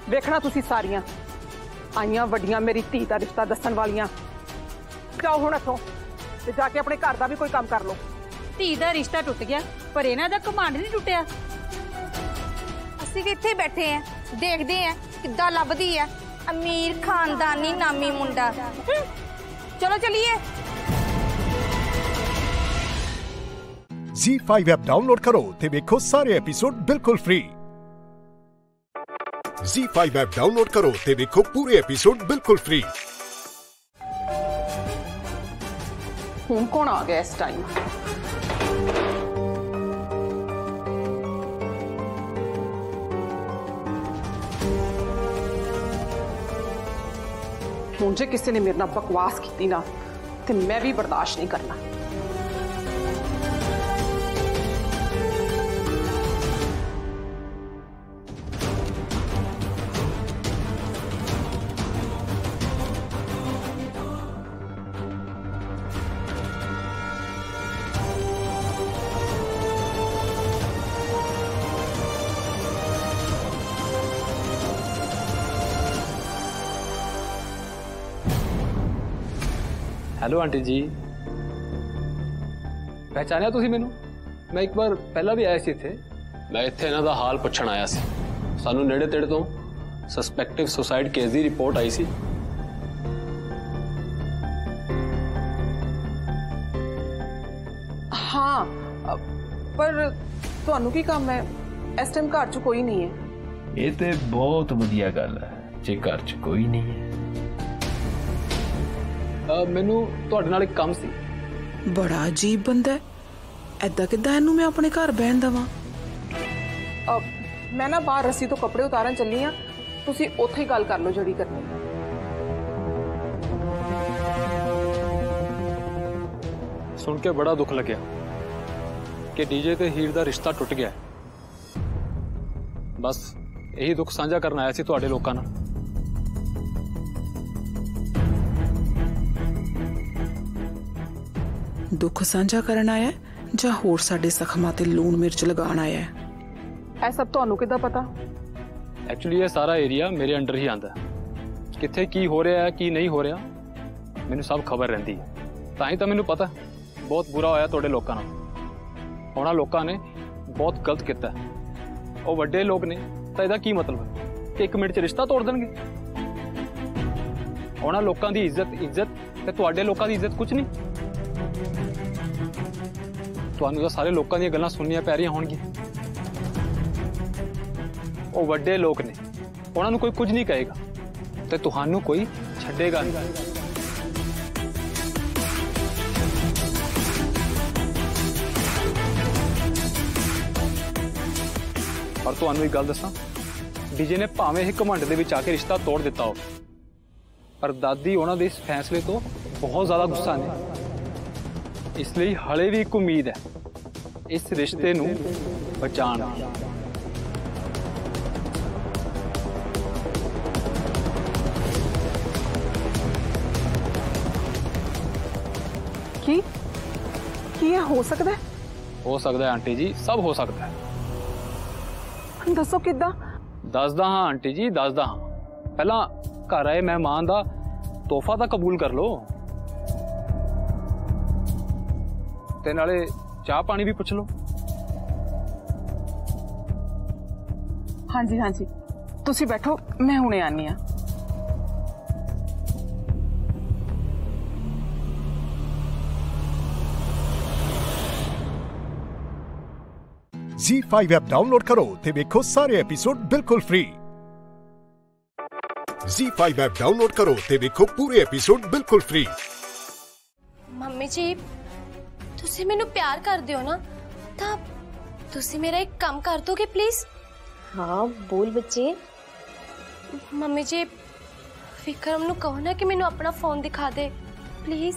Speaker 15: ਵੇਖਣਾ ਤੁਸੀਂ ਸਾਰੀਆਂ ਆਈਆਂ ਵੱਡੀਆਂ ਮੇਰੀ ਧੀ ਦਾ ਰਿਸ਼ਤਾ ਦੱਸਣ ਵਾਲੀਆਂ ਜਾਓ ਹੁਣ ਇੱਥੋਂ ਤੇ ਜਾ ਕੇ ਆਪਣੇ ਘਰ ਦਾ ਵੀ ਕੋਈ ਕੰਮ ਕਰ ਲਓ
Speaker 14: ਧੀ ਦਾ ਰਿਸ਼ਤਾ ਟੁੱਟ ਗਿਆ ਪਰ ਇਹਨਾਂ ਦਾ ਕਮਾਂਡ ਨਹੀਂ ਟੁੱਟਿਆ
Speaker 13: ਅਸੀਂ ਵੀ ਇੱਥੇ ਬੈਠੇ ਆਂ ਦੇਖਦੇ ਆਂ ਕਿੱਦਾਂ ਲੱਭਦੀ ਆ ਅਮੀਰ ਖਾਨਦਾਨੀ ਨਾਮੀ ਮੁੰਡਾ ਹਮ, ਚਲੋ ਚਲੀਏ
Speaker 1: Z5 ਐਪ ਡਾਊਨਲੋਡ ਕਰੋ ਤੇ ਵੇਖੋ ਸਾਰੇ ਐਪੀਸੋਡ ਬਿਲਕੁਲ ਫ੍ਰੀ Z5 ਐਪ ਡਾਊਨਲੋਡ ਕਰੋ ਤੇ ਵੇਖੋ ਪੂਰੇ ਐਪੀਸੋਡ ਬਿਲਕੁਲ ਫ੍ਰੀ
Speaker 15: ਹੁਣ ਕੌਣ ਆ ਗਿਆ ਇਸ ਟਾਈਮ ਹੁਣ ਜੇ ਕਿਸੇ ਨੇ ਮੇਰੇ ਨਾਲ ਬਕਵਾਸ ਕੀਤੀ ਨਾ, ਤੇ ਮੈਂ ਵੀ ਬਰਦਾਸ਼ਤ ਨਹੀਂ ਕਰਨਾ।
Speaker 8: ਹੈਲੋ ਆਂਟੀ ਜੀ ਪਹਿਚਾਨਿਆ ਤੁਸੀਂ ਮੈਨੂੰ ਮੈਂ ਇੱਕ ਵਾਰ ਪਹਿਲਾਂ ਵੀ ਆਇਆ ਸੀ ਇੱਥੇ ਮੈਂ ਇੱਥੇ ਇਹਨਾਂ ਦਾ ਹਾਲ ਪੁੱਛਣ ਆਇਆ ਸੀ ਸਾਨੂੰ ਨੇੜੇ ਤੇੜੇ ਤੋਂ ਸਸਪੈਕਟਿਵ ਸੁਸਾਈਡ ਕੇਸ ਦੀ ਰਿਪੋਰਟ ਆਈ ਸੀ
Speaker 15: ਹਾਂ ਅ, ਪਰ ਤੁਹਾਨੂੰ ਕੀ ਕੰਮ ਹੈ ਇਸ ਟਾਈਮ ਘਰ 'ਚ ਕੋਈ ਨਹੀਂ ਹੈ
Speaker 16: ਇਹ ਤੇ ਬਹੁਤ ਵਧੀਆ ਗੱਲ ਹੈ ਜੇ ਘਰ 'ਚ ਕੋਈ ਨਹੀਂ ਹੈ
Speaker 8: ਅ, ਮੈਨੂੰ ਤੁਹਾਡੇ ਨਾਲ ਇੱਕ ਕੰਮ ਸੀ
Speaker 17: ਬੜਾ ਅਜੀਬ ਬੰਦਾ ਹੈ ਐਦਾਂ ਕਿੱਦਾਂ ਇਹਨੂੰ ਮੈਂ ਆਪਣੇ ਘਰ ਬਹਿਣ ਦਵਾਂ
Speaker 15: ਅ, ਮੈਂ ਨਾ ਬਾਹਰ ਰੱਸੀ ਤੋਂ ਕੱਪੜੇ ਉਤਾਰਨ ਚੱਲੀ ਆ ਤੁਸੀਂ ਉੱਥੇ ਹੀ ਗੱਲ ਕਰ ਲਓ ਜਿਹੜੀ ਕਰਨੀ ਹੈ।
Speaker 8: ਸੁਣ ਕੇ ਬੜਾ ਦੁੱਖ ਲੱਗਿਆ ਕਿ ਡੀਜੇ ਤੇ ਹੀਰ ਦਾ ਰਿਸ਼ਤਾ ਟੁੱਟ ਗਿਆ ਹੈ। ਬਸ ਇਹੀ ਦੁੱਖ ਸਾਂਝਾ ਕਰਨ ਆਇਆ ਸੀ ਤੁਹਾਡੇ ਲੋਕਾਂ ਨਾਲ
Speaker 17: ਦੁੱਖ ਸਾਂਝਾ ਕਰਨ ਆਇਆ ਹੈ ਜਾਂ ਹੋਰ ਸਾਡੇ ਜ਼ਖਮਾਂ ਤੇ ਲੂਣ ਮਿਰਚ ਲਗਾਉਣ ਆਇਆ ਹੈ
Speaker 15: ਇਹ ਸਭ ਤੁਹਾਨੂੰ ਕਿੱਦਾਂ ਪਤਾ
Speaker 8: ਐਕਚੁਅਲੀ ਇਹ ਸਾਰਾ ਏਰੀਆ ਮੇਰੇ ਅੰਡਰ ਹੀ ਆਂਦਾ ਕਿੱਥੇ ਕੀ ਹੋ ਰਿਹਾ ਹੈ ਕੀ ਨਹੀਂ ਹੋ ਰਿਹਾ ਮੈਨੂੰ ਸਭ ਖਬਰ ਰਹਿੰਦੀ ਹੈ ਤਾਂ ਹੀ ਤਾਂ ਮੈਨੂੰ ਪਤਾ ਹੈ, ਬਹੁਤ ਬੁਰਾ ਹੋਇਆ ਤੁਹਾਡੇ ਲੋਕਾਂ ਨਾਲ ਉਹਨਾਂ ਲੋਕਾਂ ਨੇ ਬਹੁਤ ਗਲਤ ਕੀਤਾ ਹੈ। ਉਹ ਵੱਡੇ ਲੋਕ ਨੇ ਤਾਂ ਇਹਦਾ ਕੀ ਮਤਲਬ ਹੈ ਕਿ ਇੱਕ ਮਿੰਟ 'ਚ ਰਿਸ਼ਤਾ ਤੋੜ ਦੇਣਗੇ ਉਹਨਾਂ ਲੋਕਾਂ ਦੀ ਇੱਜ਼ਤ ਇੱਜ਼ਤ ਤੇ ਤੁਹਾਡੇ ਲੋਕਾਂ ਦੀ ਇੱਜ਼ਤ ਕੁਝ ਨਹੀਂ ਤੁਹਾਨੂੰ ਤਾਂ ਸਾਰੇ ਲੋਕਾਂ ਦੀਆਂ ਗੱਲਾਂ ਸੁਣਨੀਆਂ ਪੈ ਰਹੀਆਂ ਹੋਣਗੀਆਂ ਉਹ ਵੱਡੇ ਲੋਕ ਨੇ ਉਹਨਾਂ ਨੂੰ ਕੋਈ ਕੁਝ ਨਹੀਂ ਕਹੇਗਾ ਤੇ ਤੁਹਾਨੂੰ ਕੋਈ ਛੱਡੇਗਾ ਨਹੀਂ ਪਰ ਤੁਹਾਨੂੰ ਇੱਕ ਗੱਲ ਦੱਸਾਂ ਡੀਜੇ ਨੇ ਭਾਵੇਂ ਇਹ ਘਮੰਡ ਦੇ ਵਿੱਚ ਆ ਕੇ ਰਿਸ਼ਤਾ ਤੋੜ ਦਿੱਤਾ ਹੋ ਪਰ ਦਾਦੀ ਉਹਨਾਂ ਦੇ ਇਸ ਫੈਸਲੇ ਤੋਂ ਬਹੁਤ ਜ਼ਿਆਦਾ ਗੁੱਸਾ ਨੇ ਇਸ ਲਈ ਹਲੇ ਵੀ ਇੱਕ ਉਮੀਦ ਹੈ ਇਸ ਰਿਸ਼ਤੇ ਨੂੰ ਬਚਾਉਣ ਦੀ
Speaker 15: ਕੀ ਕੀ ਇਹ ਹੋ ਸਕਦਾ ਹੈ?
Speaker 8: ਹੋ ਸਕਦਾ ਹੈ ਆਂਟੀ ਜੀ ਸਭ ਹੋ ਸਕਦਾ ਹੈ
Speaker 15: ਦੱਸੋ ਕਿੱਦਾਂ
Speaker 8: ਦੱਸਦਾ ਹਾਂ ਆਂਟੀ ਜੀ ਦੱਸਦਾ ਹਾਂ ਪਹਿਲਾਂ ਘਰ ਆਏ ਮਹਿਮਾਨ ਦਾ ਤੋਹਫਾ ਤਾਂ ਕਬੂਲ ਕਰ ਲਓ ਤੇ ਨਾਲੇ ਚਾਹ ਪਾਣੀ ਵੀ ਪੁੱਛ ਲਓ
Speaker 15: ਹਾਂਜੀ ਹਾਂਜੀ ਤੁਸੀਂ ਬੈਠੋ ਮੈਂ ਹੁਣੇ ਆਨੀ ਆ
Speaker 1: Z5 ਐਪ ਡਾਊਨਲੋਡ ਕਰੋ ਤੇ ਵੇਖੋ ਸਾਰੇ ਐਪੀਸੋਡ ਬਿਲਕੁਲ ਫ੍ਰੀ Z5 ਐਪ ਡਾਊਨਲੋਡ ਕਰੋ ਤੇ ਵੇਖੋ ਪੂਰੇ ਐਪੀਸੋਡ ਬਿਲਕੁਲ ਫ੍ਰੀ
Speaker 3: ਮੰਮੀ ਜੀ ਤੁਸੀਂ ਮੈਨੂੰ ਪਿਆਰ ਕਰਦੇ ਹੋ ਨਾ ਤਾਂ ਤੁਸੀਂ ਮੇਰਾ ਇੱਕ ਕੰਮ ਕਰ ਦੋਗੇ ਪਲੀਜ਼
Speaker 18: ਹਾਂ ਬੋਲ ਬੱਚੇ
Speaker 3: ਮੰਮੀ ਜੀ ਵਿਕਰਮ ਨੂੰ ਕਹੋ ਨਾ ਕਿ ਮੈਨੂੰ ਆਪਣਾ ਫੋਨ ਦਿਖਾ ਦੇ ਪਲੀਜ਼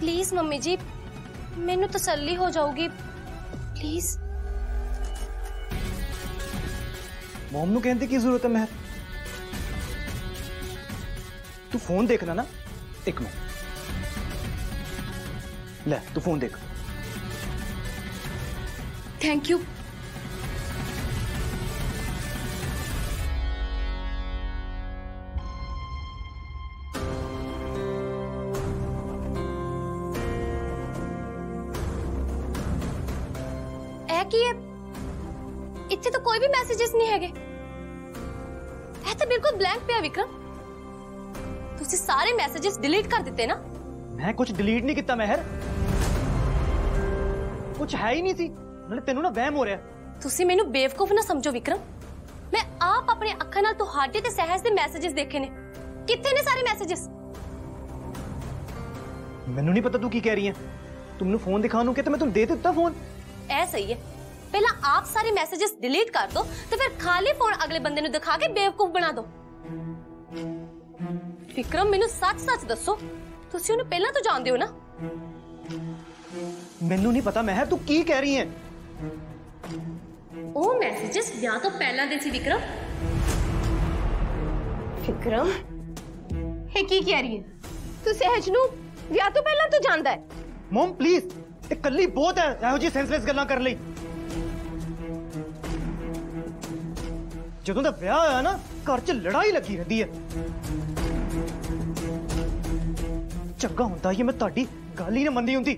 Speaker 18: ਪਲੀਜ਼ ਮੰਮੀ ਜੀ ਮੈਨੂੰ ਤਸੱਲੀ ਹੋ ਜਾਊਗੀ ਪਲੀਜ਼
Speaker 19: ਮਮ ਨੂੰ ਕਹਿਣ ਦੀ ਕੀ ਜ਼ਰੂਰਤ ਹੈ ਮਹਿਰ ਤੂੰ ਫੋਨ ਦੇਖਣਾ ਨਾ ਇੱਕ ले
Speaker 18: तू फ़ोन देख। थैंक यू इतने तो कोई भी मैसेजेस नहीं है तो बिल्कुल ब्लैंक पे है विक्रम। तो सारे मैसेजेस डिलीट कर देते ना?
Speaker 19: मैं कुछ डिलीट नहीं किया मेहर। ਕੁਝ ਹੈ ਹੀ ਨਹੀਂ ਸੀ ਨਾਲੇ ਤੈਨੂੰ ਨਾ ਵਹਿਮ ਹੋ ਰਿਹਾ
Speaker 18: ਤੁਸੀਂ ਮੈਨੂੰ ਬੇਵਕੂਫ ਨਾ ਸਮਝੋ ਵਿਕਰਮ ਮੈਂ ਆਪ ਆਪਣੇ ਅੱਖਾਂ ਨਾਲ ਤੁਹਾਡੇ ਤੇ ਸਹਿਜ ਦੇ ਮੈਸੇजेस ਦੇਖੇ ਨੇ ਕਿੱਥੇ ਨੇ ਸਾਰੇ ਮੈਸੇजेस
Speaker 19: ਮੈਨੂੰ ਨਹੀਂ ਪਤਾ ਤੂੰ ਕੀ ਕਹਿ ਰਹੀ ਹੈ ਤੂੰ ਮੈਨੂੰ ਫੋਨ ਦਿਖਾਉਣ ਨੂੰ ਕਿਹਾ ਤੇ ਮੈਂ ਤੈਨੂੰ ਦੇ ਦਿੱਤਾ ਫੋਨ
Speaker 18: ਐ ਸਹੀ ਹੈ ਪਹਿਲਾਂ ਆਪ ਸਾਰੇ ਮੈਸੇजेस ਡਿਲੀਟ ਕਰ ਦੋ ਤੇ ਫਿਰ ਖਾਲੀ ਫੋਨ ਅਗਲੇ ਬੰਦੇ ਨੂੰ ਦਿਖਾ ਕੇ ਬੇਵਕੂਫ ਬਣਾ ਦੋ ਵਿਕਰਮ ਮੈਨੂੰ ਸੱਚ-ਸੱਚ ਦੱਸੋ ਤੁਸੀਂ ਉਹਨੂੰ ਪਹਿਲਾਂ ਤੋਂ ਜਾਣਦੇ ਹੋ ਨਾ
Speaker 19: ਮੈਨੂੰ ਨਹੀਂ ਪਤਾ ਮਹਿਰ ਤੂੰ ਕੀ ਕਹਿ ਰਹੀ ਹੈ
Speaker 18: ਉਹ ਮੈਸੇजेस ਵਿਆਹ ਤੋਂ ਪਹਿਲਾਂ ਦੇ ਸੀ ਵਿਕਰਮ ਵਿਕਰਮ ਇਹ ਕੀ ਕਹਿ ਰਹੀ ਹੈ ਤੂੰ ਸਹਿਜ ਨੂੰ ਵਿਆਹ ਤੋਂ ਪਹਿਲਾਂ ਤੂੰ ਜਾਣਦਾ ਹੈ
Speaker 19: ਮਮ ਪਲੀਜ਼ ਇਹ ਕੱਲੀ ਬਹੁਤ ਹੈ ਇਹੋ ਜੀ ਸੈਂਸਲੈਸ ਗੱਲਾਂ ਕਰ ਲਈ ਜਦੋਂ ਦਾ ਵਿਆਹ ਹੋਇਆ ਨਾ ਘਰ 'ਚ ਲੜਾਈ ਲੱਗੀ ਰਹਿੰਦੀ ਹੈ ਚੰਗਾ ਹੁੰਦਾ ਇਹ ਮੈਂ ਤੁਹਾਡੀ ਗੱਲ ਹੀ ਨਾ ਮੰਨੀ ਹੁੰਦੀ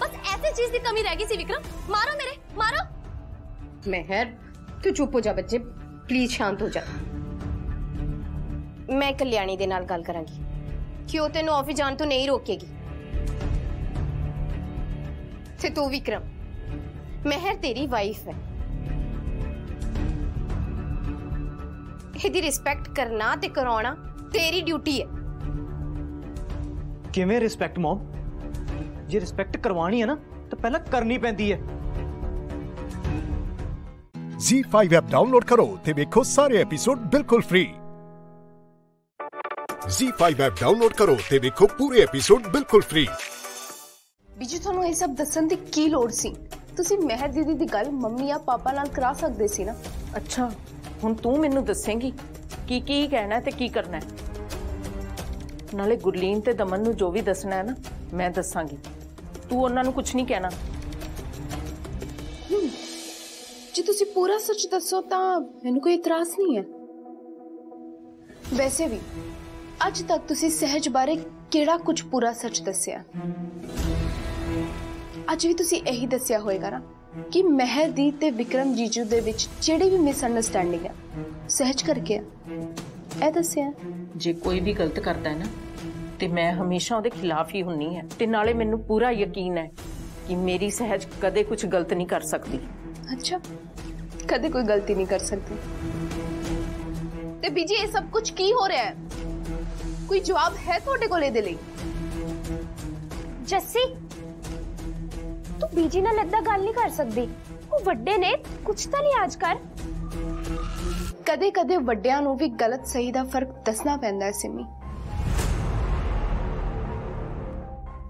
Speaker 18: ਬਸ ਐਸੀ ਚੀਜ਼ ਦੀ ਕਮੀ ਰਹਿ ਗਈ ਸੀ ਵਿਕਰਮ ਮਾਰੋ ਮੇਰੇ ਮਾਰੋ
Speaker 20: ਮਹਿਰ ਤੂੰ ਚੁੱਪ ਹੋ ਜਾ ਬੱਚੇ ਪਲੀਜ਼ ਸ਼ਾਂਤ ਹੋ ਜਾ ਮੈਂ ਕਲਿਆਣੀ ਦੇ ਨਾਲ ਗੱਲ ਕਰਾਂਗੀ ਕਿ ਉਹ ਤੈਨੂੰ ਆਫਿਸ ਜਾਣ ਤੋਂ ਨਹੀਂ ਰੋਕੇਗੀ ਤੇ ਤੂੰ ਵਿਕਰਮ ਮਹਿਰ ਤੇਰੀ ਵਾਈਫ ਹੈ ਇਹਦੀ ਰਿਸਪੈਕਟ ਕਰਨਾ ਤੇ ਕਰਾਉਣਾ ਤੇਰੀ ਡਿਊਟੀ ਹੈ
Speaker 19: ਕਿਵੇਂ ਰਿਸਪੈਕਟ ਮਮ ਜੇ ਰਿਸਪੈਕਟ ਕਰਵਾਣੀ ਹੈ ਨਾ ਤਾਂ ਪਹਿਲਾਂ ਕਰਨੀ ਪੈਂਦੀ ਹੈ।
Speaker 1: Z5 ਐਪ ਡਾਊਨਲੋਡ ਕਰੋ ਤੇ ਵੇਖੋ ਸਾਰੇ ਐਪੀਸੋਡ ਬਿਲਕੁਲ ਫ੍ਰੀ Z5 ਐਪ ਡਾਊਨਲੋਡ ਕਰੋ ਤੇ ਵੇਖੋ ਪੂਰੇ ਐਪੀਸੋਡ ਬਿਲਕੁਲ ਫ੍ਰੀ
Speaker 3: ਬੀਜੀ ਤੁਹਾਨੂੰ ਇਹ ਸਭ ਦੱਸਣ ਦੀ ਕੀ ਲੋੜ ਸੀ? ਤੁਸੀਂ ਮਹਿਰ ਦੀਦੀ ਦੀ ਗੱਲ ਮੰਮੀ ਜਾਂ ਪਾਪਾ ਨਾਲ ਕਰਾ ਸਕਦੇ ਸੀ ਨਾ?
Speaker 21: ਅੱਛਾ ਹੁਣ ਤੂੰ ਮੈਨੂੰ ਦੱਸੇਂਗੀ ਕੀ ਕੀ ਕਹਿਣਾ ਤੇ ਕੀ ਕਰਨਾ ਹੈ। ਨਾਲੇ ਗੁਰਲੀਨ ਤੇ ਦਮਨ ਨੂੰ ਜੋ ਵੀ ਦੱਸਣਾ ਹੈ ਨਾ ਮੈਂ ਦੱਸਾਂਗੀ। ਤੂੰ ਉਹਨਾਂ ਨੂੰ ਕੁਝ ਨਹੀਂ ਕਹਿਣਾ
Speaker 3: ਹਮ, ਜੇ ਤੁਸੀਂ ਪੂਰਾ ਸੱਚ ਦੱਸੋ ਤਾਂ ਮੈਨੂੰ ਕੋਈ ਇਤਰਾਜ਼ ਨਹੀਂ ਹੈ ਵੈਸੇ ਵੀ ਅੱਜ ਤੱਕ ਤੁਸੀਂ ਸਹਿਜ ਬਾਰੇ ਕਿਹੜਾ ਕੁਝ ਪੂਰਾ ਸੱਚ ਦੱਸਿਆ ਅੱਜ ਵੀ ਤੁਸੀਂ ਇਹੀ ਦੱਸਿਆ ਹੋਵੇਗਾ ਨਾ ਕਿ ਮਹਿਰ ਦੀ ਤੇ ਵਿਕਰਮ ਜੀਜੂ ਦੇ ਵਿੱਚ ਜਿਹੜੀ ਵੀ ਮਿਸਅੰਡਰਸਟੈਂਡਿੰਗ ਹੈ ਸਹਿਜ ਕਰਕੇ ਆ ਇਹ ਦੱਸਿਆ
Speaker 21: ਜੇ ਕੋਈ ਵੀ ਗਲਤ ਕਰਦਾ ਹੈ ਨਾ ਤੇ ਮੈਂ ਹਮੇਸ਼ਾ ਉਹਦੇ ਖਿਲਾਫ ਹੀ ਹੁੰਨੀ ਹੈ ਤੇ ਨਾਲੇ ਮੈਨੂੰ ਪੂਰਾ ਯਕੀਨ ਹੈ ਕਿ ਮੇਰੀ ਸਹਿਜ ਕਦੇ ਕੁਝ ਗਲਤ ਨਹੀਂ ਕਰ ਸਕਦੀ
Speaker 3: ਅੱਛਾ ਕਦੇ ਕੋਈ ਗਲਤੀ ਨਹੀਂ ਕਰ ਸਕਦੀ ਤੇ ਬੀਜੀ ਇਹ ਸਭ ਕੁਝ ਕੀ ਹੋ ਰਿਹਾ ਹੈ ਕੋਈ ਜਵਾਬ ਹੈ ਤੁਹਾਡੇ ਕੋਲ ਇਹਦੇ ਲਈ
Speaker 18: ਜੱਸੀ ਤੂੰ ਬੀਜੀ ਨਾਲ ਏਦਾਂ ਗੱਲ ਨਹੀਂ ਕਰ ਸਕਦੀ ਉਹ ਵੱਡੇ ਨੇ ਕੁਝ ਤਾਂ ਲਿਆਜ ਕਰ
Speaker 3: ਕਦੇ ਕਦੇ ਵੱਡਿਆਂ ਨੂੰ ਵੀ ਗਲਤ ਸਹੀ ਦਾ ਫਰਕ ਦੱਸਣਾ ਪੈਂਦਾ ਹੈ ਸਿਮੀ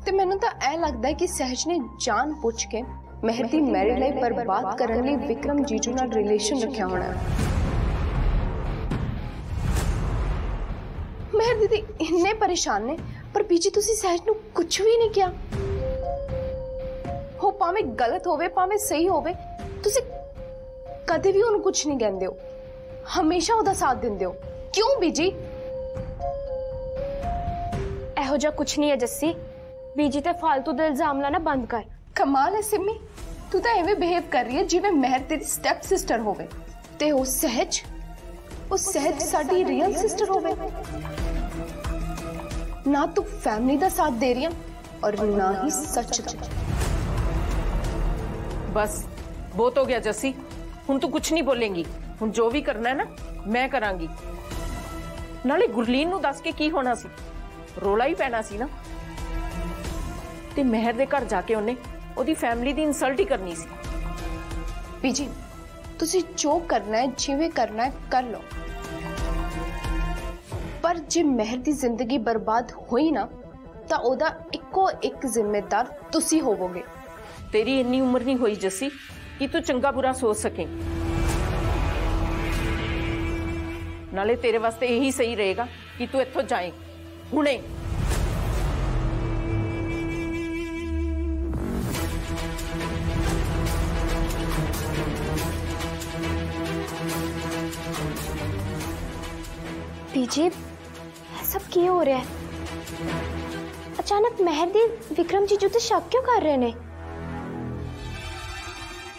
Speaker 3: ਤੇ ਮੈਨੂੰ ਤਾਂ ਇਹ ਲੱਗਦਾ ਹੈ ਕਿ ਸਹਿਜ ਨੇ ਜਾਣ ਪੁੱਛ ਕੇ ਮਹਿਰ ਦੀ ਮੈਰਿਡ ਲਾਈਫ ਬਰਬਾਦ ਕਰਨ ਲਈ ਵਿਕਰਮ ਜੀਜੂ ਨਾਲ ਰਿਲੇਸ਼ਨ ਰੱਖਿਆ ਹੋਣਾ ਹੈ ਮਹਿਰ ਦੀਦੀ ਇੰਨੇ ਪਰੇਸ਼ਾਨ ਨੇ ਪਰ ਬੀਜੀ ਤੁਸੀਂ ਸਹਿਜ ਨੂੰ ਕੁਝ ਵੀ ਨਹੀਂ ਕਿਹਾ ਹੋ ਭਾਵੇਂ ਗਲਤ ਹੋਵੇ ਭਾਵੇਂ ਸਹੀ ਹੋਵੇ ਤੁਸੀਂ ਕਦੇ ਵੀ ਉਹਨੂੰ ਕੁਝ ਨਹੀਂ ਕਹਿੰਦੇ ਹੋ ਹਮੇਸ਼ਾ ਉਹਦਾ ਸਾਥ ਦਿੰਦੇ ਹੋ ਕਿਉਂ ਬੀਜੀ
Speaker 18: ਇਹੋ ਜਿਹਾ ਕੁਝ ਨਹੀਂ ਹੈ ਜੱਸੀ बीजी ते फालतू दिल जामला ना बंद कर।
Speaker 3: कमाल है सिमी तू तो एवं बिहेव कर रही है जिवे मेहर तेरी स्टेप सिस्टर होवे। ते हो सहज ओ सहज साडी रियल सिस्टर होवे। ना तू फैमिली ਦਾ साथ दे रही है और, ਨਾ ਹੀ ਸੱਚ ਦਾ
Speaker 21: ਬਸ ਬਹੁਤ ਹੋ ਗਿਆ ਜੱਸੀ ਹੁਣ ਤੂੰ ਕੁਝ ਨਹੀਂ ਬੋਲੇਂਗੀ ਹੁਣ ਜੋ ਵੀ ਕਰਨਾ ਹੈ ਨਾ ਮੈਂ ਕਰਾਂਗੀ ਨਾਲੇ ਗੁਰਲੀਨ दस के की होना सी? रोला ही पैना सी ना। ਤੇ ਮਹਿਰ ਦੇ ਘਰ ਜਾ ਕੇ ਉਹਨੇ ਉਹਦੀ ਫੈਮਿਲੀ ਦੀ ਇਨਸਲਟ ਹੀ ਕਰਨੀ ਸੀ
Speaker 3: ਬੀਜੀ ਤੁਸੀਂ ਜੋ ਕਰਨਾ ਹੈ ਜਿਵੇਂ ਕਰਨਾ ਹੈ ਕਰ ਲਓ ਪਰ ਜੇ ਮਹਿਰ ਦੀ ਜ਼ਿੰਦਗੀ ਬਰਬਾਦ ਹੋਈ ਨਾ ਤਾਂ ਉਹਦਾ ਇੱਕੋ ਇੱਕ ਜ਼ਿੰਮੇਦਾਰ ਤੁਸੀਂ ਹੋਵੋਗੇ
Speaker 21: ਤੇਰੀ ਇੰਨੀ ਉਮਰ ਨਹੀਂ ਹੋਈ ਜੱਸੀ ਕਿ ਤੂੰ ਚੰਗਾ ਬੁਰਾ ਸੋਚ ਸਕੇ ਨਾਲੇ ਤੇਰੇ ਵਾਸਤੇ ਇਹੀ ਸਹੀ ਰਹੇਗਾ ਕਿ ਤੂੰ ਇੱਥੋਂ ਜਾਏ ਹੁਣੇ
Speaker 22: बीजे ਇਹ ਸਭ ਕੀ ਹੋ ਰਿਹਾ ਹੈ ਅਚਾਨਕ ਮਹਿਰ ਦੀ ਵਿਕਰਮ ਜੀਜੂ ਤੇ ਸ਼ੱਕ ਕਿਉਂ ਕਰ ਰਹੇ ਨੇ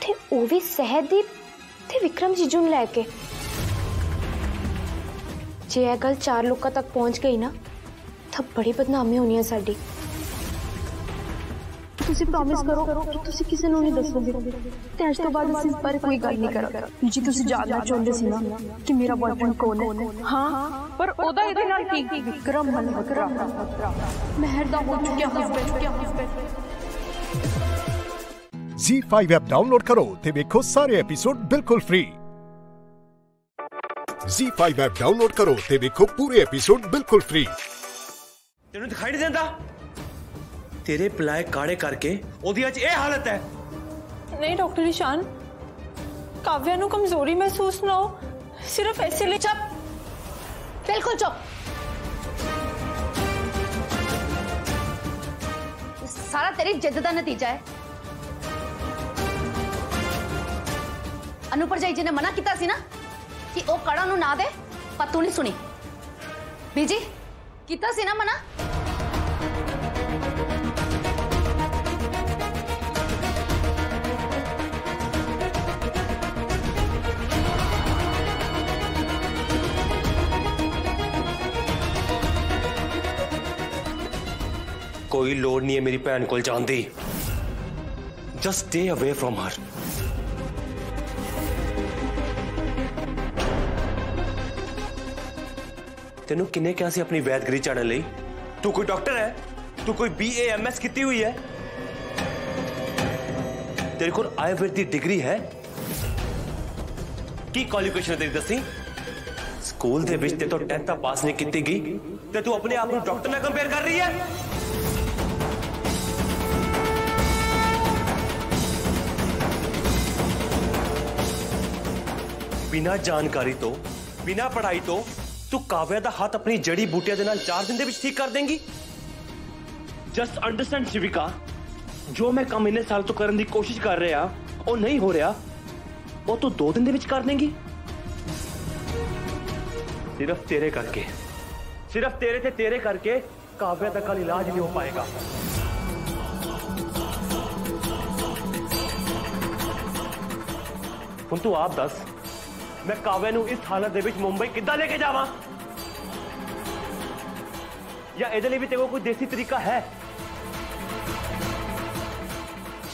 Speaker 22: ਤੇ ਉਹ ਵੀ ਸਹਿਦੀਪ ਤੇ ਵਿਕਰਮ ਜੀਜੂ ਨੂੰ ਲੈ ਕੇ ਜੇ ਇਹ ਗੱਲ ਚਾਰ ਲੋਕਾਂ ਤੱਕ ਪਹੁੰਚ ਗਈ ਨਾ ਤਾਂ ਬੜੀ ਬਦਨਾਮੀ ਹੋਣੀ ਹੈ ਸਾਡੀ
Speaker 15: ਤੁਸੀਂ ਪ੍ਰੋਮਿਸ ਕਰੋ ਕਿ ਤੁਸੀਂ ਕਿਸੇ ਨੂੰ ਨਹੀਂ ਦੱਸੋਗੇ ਤੇ ਅੱਜ ਤੋਂ ਬਾਅਦ ਅਸੀਂ ਇਸ ਬਾਰੇ ਕੋਈ ਗੱਲ ਨਹੀਂ ਕਰਾਂਗੇ ਜੀ ਤੁਸੀਂ ਜਾਣਨਾ ਚਾਹੁੰਦੇ ਸੀ ਨਾ ਕਿ ਮੇਰਾ ਬॉयਫ੍ਰੈਂਡ ਕੌਣ ਹੈ ਹਾਂ
Speaker 21: ਪਰ ਉਹਦਾ ਇਹਦੇ ਨਾਲ ਕੀ
Speaker 15: ਵਿਕਰਮ ਮਲਹੋਤਰਾ ਮਹਿਰ ਦਾ ਹੋ ਚੁੱਕਿਆ ਹਸਬੈਂਡ
Speaker 1: Z5 ਐਪ ਡਾਊਨਲੋਡ ਕਰੋ ਤੇ ਵੇਖੋ ਸਾਰੇ ਐਪੀਸੋਡ ਬਿਲਕੁਲ ਫ੍ਰੀ Z5 ਐਪ ਡਾਊਨਲੋਡ ਕਰੋ ਤੇ ਵੇਖੋ ਪੂਰੇ ਐਪੀਸੋਡ ਬਿਲਕੁਲ ਫ੍ਰੀ
Speaker 23: ਤੈਨੂੰ ਦਿਖਾਈ ਨਹੀਂ ਦਿੰਦਾ ਤੇਰੇ ਪਲਾਏ ਕਾੜੇ ਕਰਕੇ ਉਹਦੀ ਅੱਜ ਇਹ ਹਾਲਤ ਹੈ
Speaker 4: ਨਹੀਂ ਡਾਕਟਰ ਇਸ਼ਾਨ ਕਾਵਿਆ ਨੂੰ ਕਮਜ਼ੋਰੀ ਮਹਿਸੂਸ ਨਾ ਹੋ ਸਿਰਫ ਐਸੇ ਲਈ
Speaker 20: ਚੁੱਪ ਬਿਲਕੁਲ ਚੁੱਪ ਇਹ ਸਾਰਾ ਤੇਰੀ ਜਿੱਦ ਦਾ ਨਤੀਜਾ ਹੈ ਅਨੁਪਰਜਾਈ ਜੀ ਨੇ ਮਨਾ ਕੀਤਾ ਸੀ ਨਾ ਕਿ ਉਹ ਕੜਾ ਨੂੰ ਨਾ ਦੇ ਪਰ ਤੂੰ ਨਹੀਂ ਸੁਣੀ ਬੀਜੀ ਕੀਤਾ ਸੀ ਨਾ ਮਨਾ
Speaker 23: ਕੋਈ ਲੋੜ ਨਹੀਂ ਹੈ ਮੇਰੀ ਭੈਣ ਕੋਲ ਜਾਣ ਦੀ just stay away from her ਤੈਨੂੰ ਕਿੰਨੇ ਕਿਹਾ ਸੀ ਆਪਣੀ ਵੈਦਗਰੀ ਚਾੜਨ ਲਈ ਤੂੰ ਕੋਈ ਡਾਕਟਰ ਹੈ ਤੂੰ ਕੋਈ ਬੀਏਐਮਐਸ ਕੀਤੀ ਹੋਈ ਹੈ ਤੇਰੇ ਕੋਲ ਆਯੁਰਵੇਦ ਦੀ ਡਿਗਰੀ ਹੈ ਕੀ ਕੁਆਲੀਫਿਕੇਸ਼ਨ ਤੇਰੀ ਦੱਸੀ ਸਕੂਲ ਦੇ ਵਿੱਚ ਤੇ ਤੋਂ 10th ਪਾਸ ਨਹੀਂ ਕੀਤੀ ਗਈ ਤੇ ਤੂੰ ਆਪਣੇ ਆਪ ਨੂੰ ਡਾਕਟਰ ਨਾਲ ਕੰਪੇਅਰ ਕਰ ਰਹੀ ਹੈ ਬਿਨਾਂ ਜਾਣਕਾਰੀ ਤੋਂ ਬਿਨਾਂ ਪੜ੍ਹਾਈ ਤੋਂ ਤੂੰ ਕਾਵਿਆ ਦਾ ਹੱਥ ਆਪਣੀ ਜੜੀ ਬੂਟੀਆਂ ਦੇ ਨਾਲ 4 ਦਿਨ ਦੇ ਵਿੱਚ ਠੀਕ ਕਰ ਦੇਂਗੀ ਜਸਟ ਅੰਡਰਸਟੈਂਡ ਸ਼ਿਵਿਕਾ ਜੋ ਮੈਂ ਕੰਮ ਇੰਨੇ ਸਾਲ ਤੋਂ ਕਰਨ ਦੀ ਕੋਸ਼ਿਸ਼ ਕਰ ਰਿਹਾ ਉਹ ਨਹੀਂ ਹੋ ਰਿਹਾ ਉਹ ਤੂੰ 2 ਦਿਨ ਦੇ ਵਿੱਚ ਕਰ ਦੇਂਗੀ ਸਿਰਫ ਤੇਰੇ ਕਰਕੇ ਸਿਰਫ ਤੇਰੇ ਤੇ ਤੇਰੇ ਕਰਕੇ ਕਾਵਿਆ ਦਾ ਕੱਲ ਇਲਾਜ ਨਹੀਂ ਹੋ ਪਾਏਗਾ ਹੁਣ ਤੂੰ ਆਪ ਦੱਸ ਮੈਂ ਕਾਵਿਆ ਨੂੰ ਇਸ ਹਾਲਤ ਦੇ ਵਿੱਚ ਮੁੰਬਈ ਕਿੱਦਾਂ ਲੈ ਕੇ ਜਾਵਾਂ ਜਾਂ ਇਹਦੇ ਲਈ ਵੀ ਤੇਰੇ ਕੋਲ ਕੋਈ ਦੇਸੀ ਤਰੀਕਾ ਹੈ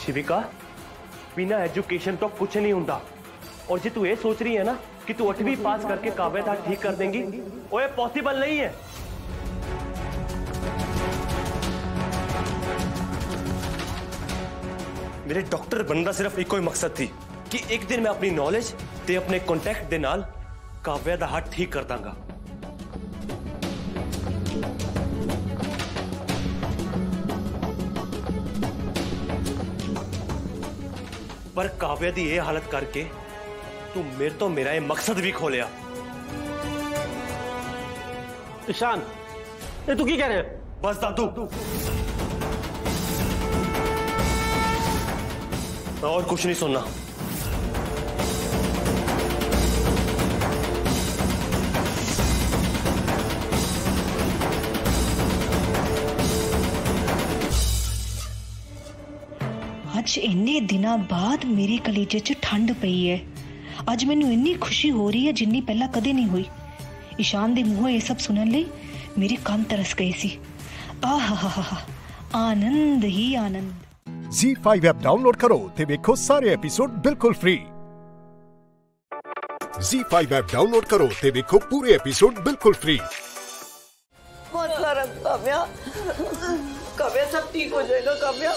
Speaker 23: ਸ਼ਿਵਿਕਾ ਬਿਨਾ ਐਜੂਕੇਸ਼ਨ ਤੋਂ ਕੁਝ ਨਹੀਂ ਹੁੰਦਾ और जे तू ये सोच रही है ना कि तू अठवीं पास करके काव्य था ठीक कर देंगी वो ये पॉसिबल नहीं है ਮੇਰੇ ਡਾਕਟਰ ਬਣਨ ਦਾ ਸਿਰਫ ਇੱਕੋ ਹੀ ਮਕਸਦ ਸੀ ਕਿ ਇੱਕ ਦਿਨ ਮੈਂ ਆਪਣੀ ਨੌਲੇਜ ਤੇ ਆਪਣੇ ਕੰਟੈਕਟ ਦੇ ਨਾਲ ਕਾਵਿਆ ਦਾ ਹੱਥ ਠੀਕ ਕਰ ਦਾਂਗਾ ਪਰ ਕਾਵਿਆ ਦੀ ਇਹ ਹਾਲਤ ਕਰਕੇ ਤੂੰ ਮੇਰੇ ਤੋਂ ਮੇਰਾ ਇਹ ਮਕਸਦ ਵੀ ਖੋਲਿਆ
Speaker 16: ईशान ये तू की कह रहे हैं
Speaker 23: बस दादू और कुछ नहीं सुनना
Speaker 24: ਅੱਜ ਇੰਨੇ ਦਿਨਾਂ ਬਾਅਦ ਮੇਰੇ ਕਲੇਜੇ 'ਚ ਠੰਡ ਪਈ ਹੈ ਅੱਜ ਮੈਨੂੰ ਇੰਨੀ ਖੁਸ਼ੀ ਹੋ ਰਹੀ ਹੈ ਜਿੰਨੀ ਪਹਿਲਾਂ ਕਦੇ ਨਹੀਂ ਹੋਈ ਈਸ਼ਾਨ ਦੇ ਮੂੰਹੋਂ ਇਹ ਸਭ ਸੁਣਨ ਲਈ ਮੇਰੇ ਕੰਨ ਤਰਸ ਗਏ ਸੀ ਆਹਾਹਾਹਾ ਆਨੰਦ ਹੀ ਆਨੰਦ
Speaker 1: Z5 ਐਪ ਡਾਊਨਲੋਡ ਕਰੋ ਤੇ ਵੇਖੋ ਸਾਰੇ ਐਪੀਸੋਡ ਬਿਲਕੁਲ ਫ੍ਰੀ Z5 ਐਪ ਡਾਊਨਲੋਡ ਕਰੋ ਤੇ ਵੇਖੋ ਪੂਰੇ ਐਪੀਸੋਡ ਬਿਲਕੁल ਫ੍ਰੀ
Speaker 25: बहुत सारा काव्या काव्या सब ठीक हो जाएगा काव्या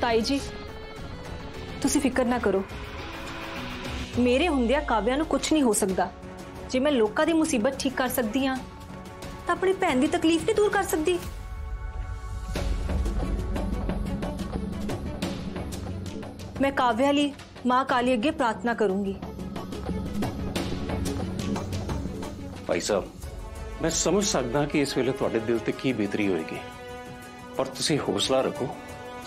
Speaker 26: ਤਾਈ ਜੀ ਤੁਸੀਂ ਫਿਕਰ ਨਾ ਕਰੋ ਮੇਰੇ ਹੁੰਦਿਆਂ ਕਾਵਿਆ ਨੂੰ ਕੁਝ ਨਹੀਂ ਹੋ ਸਕਦਾ ਜੇ ਮੈਂ ਲੋਕਾਂ ਦੀ ਮੁਸੀਬਤ ਠੀਕ ਕਰ ਸਕਦੀ ਹਾਂ ਤਾਂ ਆਪਣੀ ਭੈਣ ਦੀ ਤਕਲੀਫ ਨਹੀਂ ਦੂਰ ਕਰ ਸਕਦੀ ਮੈਂ ਕਾਵਿਆ ਲਈ ਮਾਂ ਕਾਲੀ ਅੱਗੇ ਪ੍ਰਾਰਥਨਾ ਕਰੂੰਗੀ
Speaker 23: ਭਾਈ ਸਾਹਿਬ ਮੈਂ ਸਮਝ ਸਕਦਾ ਕਿ ਇਸ ਵੇਲੇ ਤੁਹਾਡੇ ਦਿਲ ਤੇ ਕੀ ਬੀਤਰੀ ਹੋਏਗੀ ਪਰ ਤੁਸੀਂ ਹੌਸਲਾ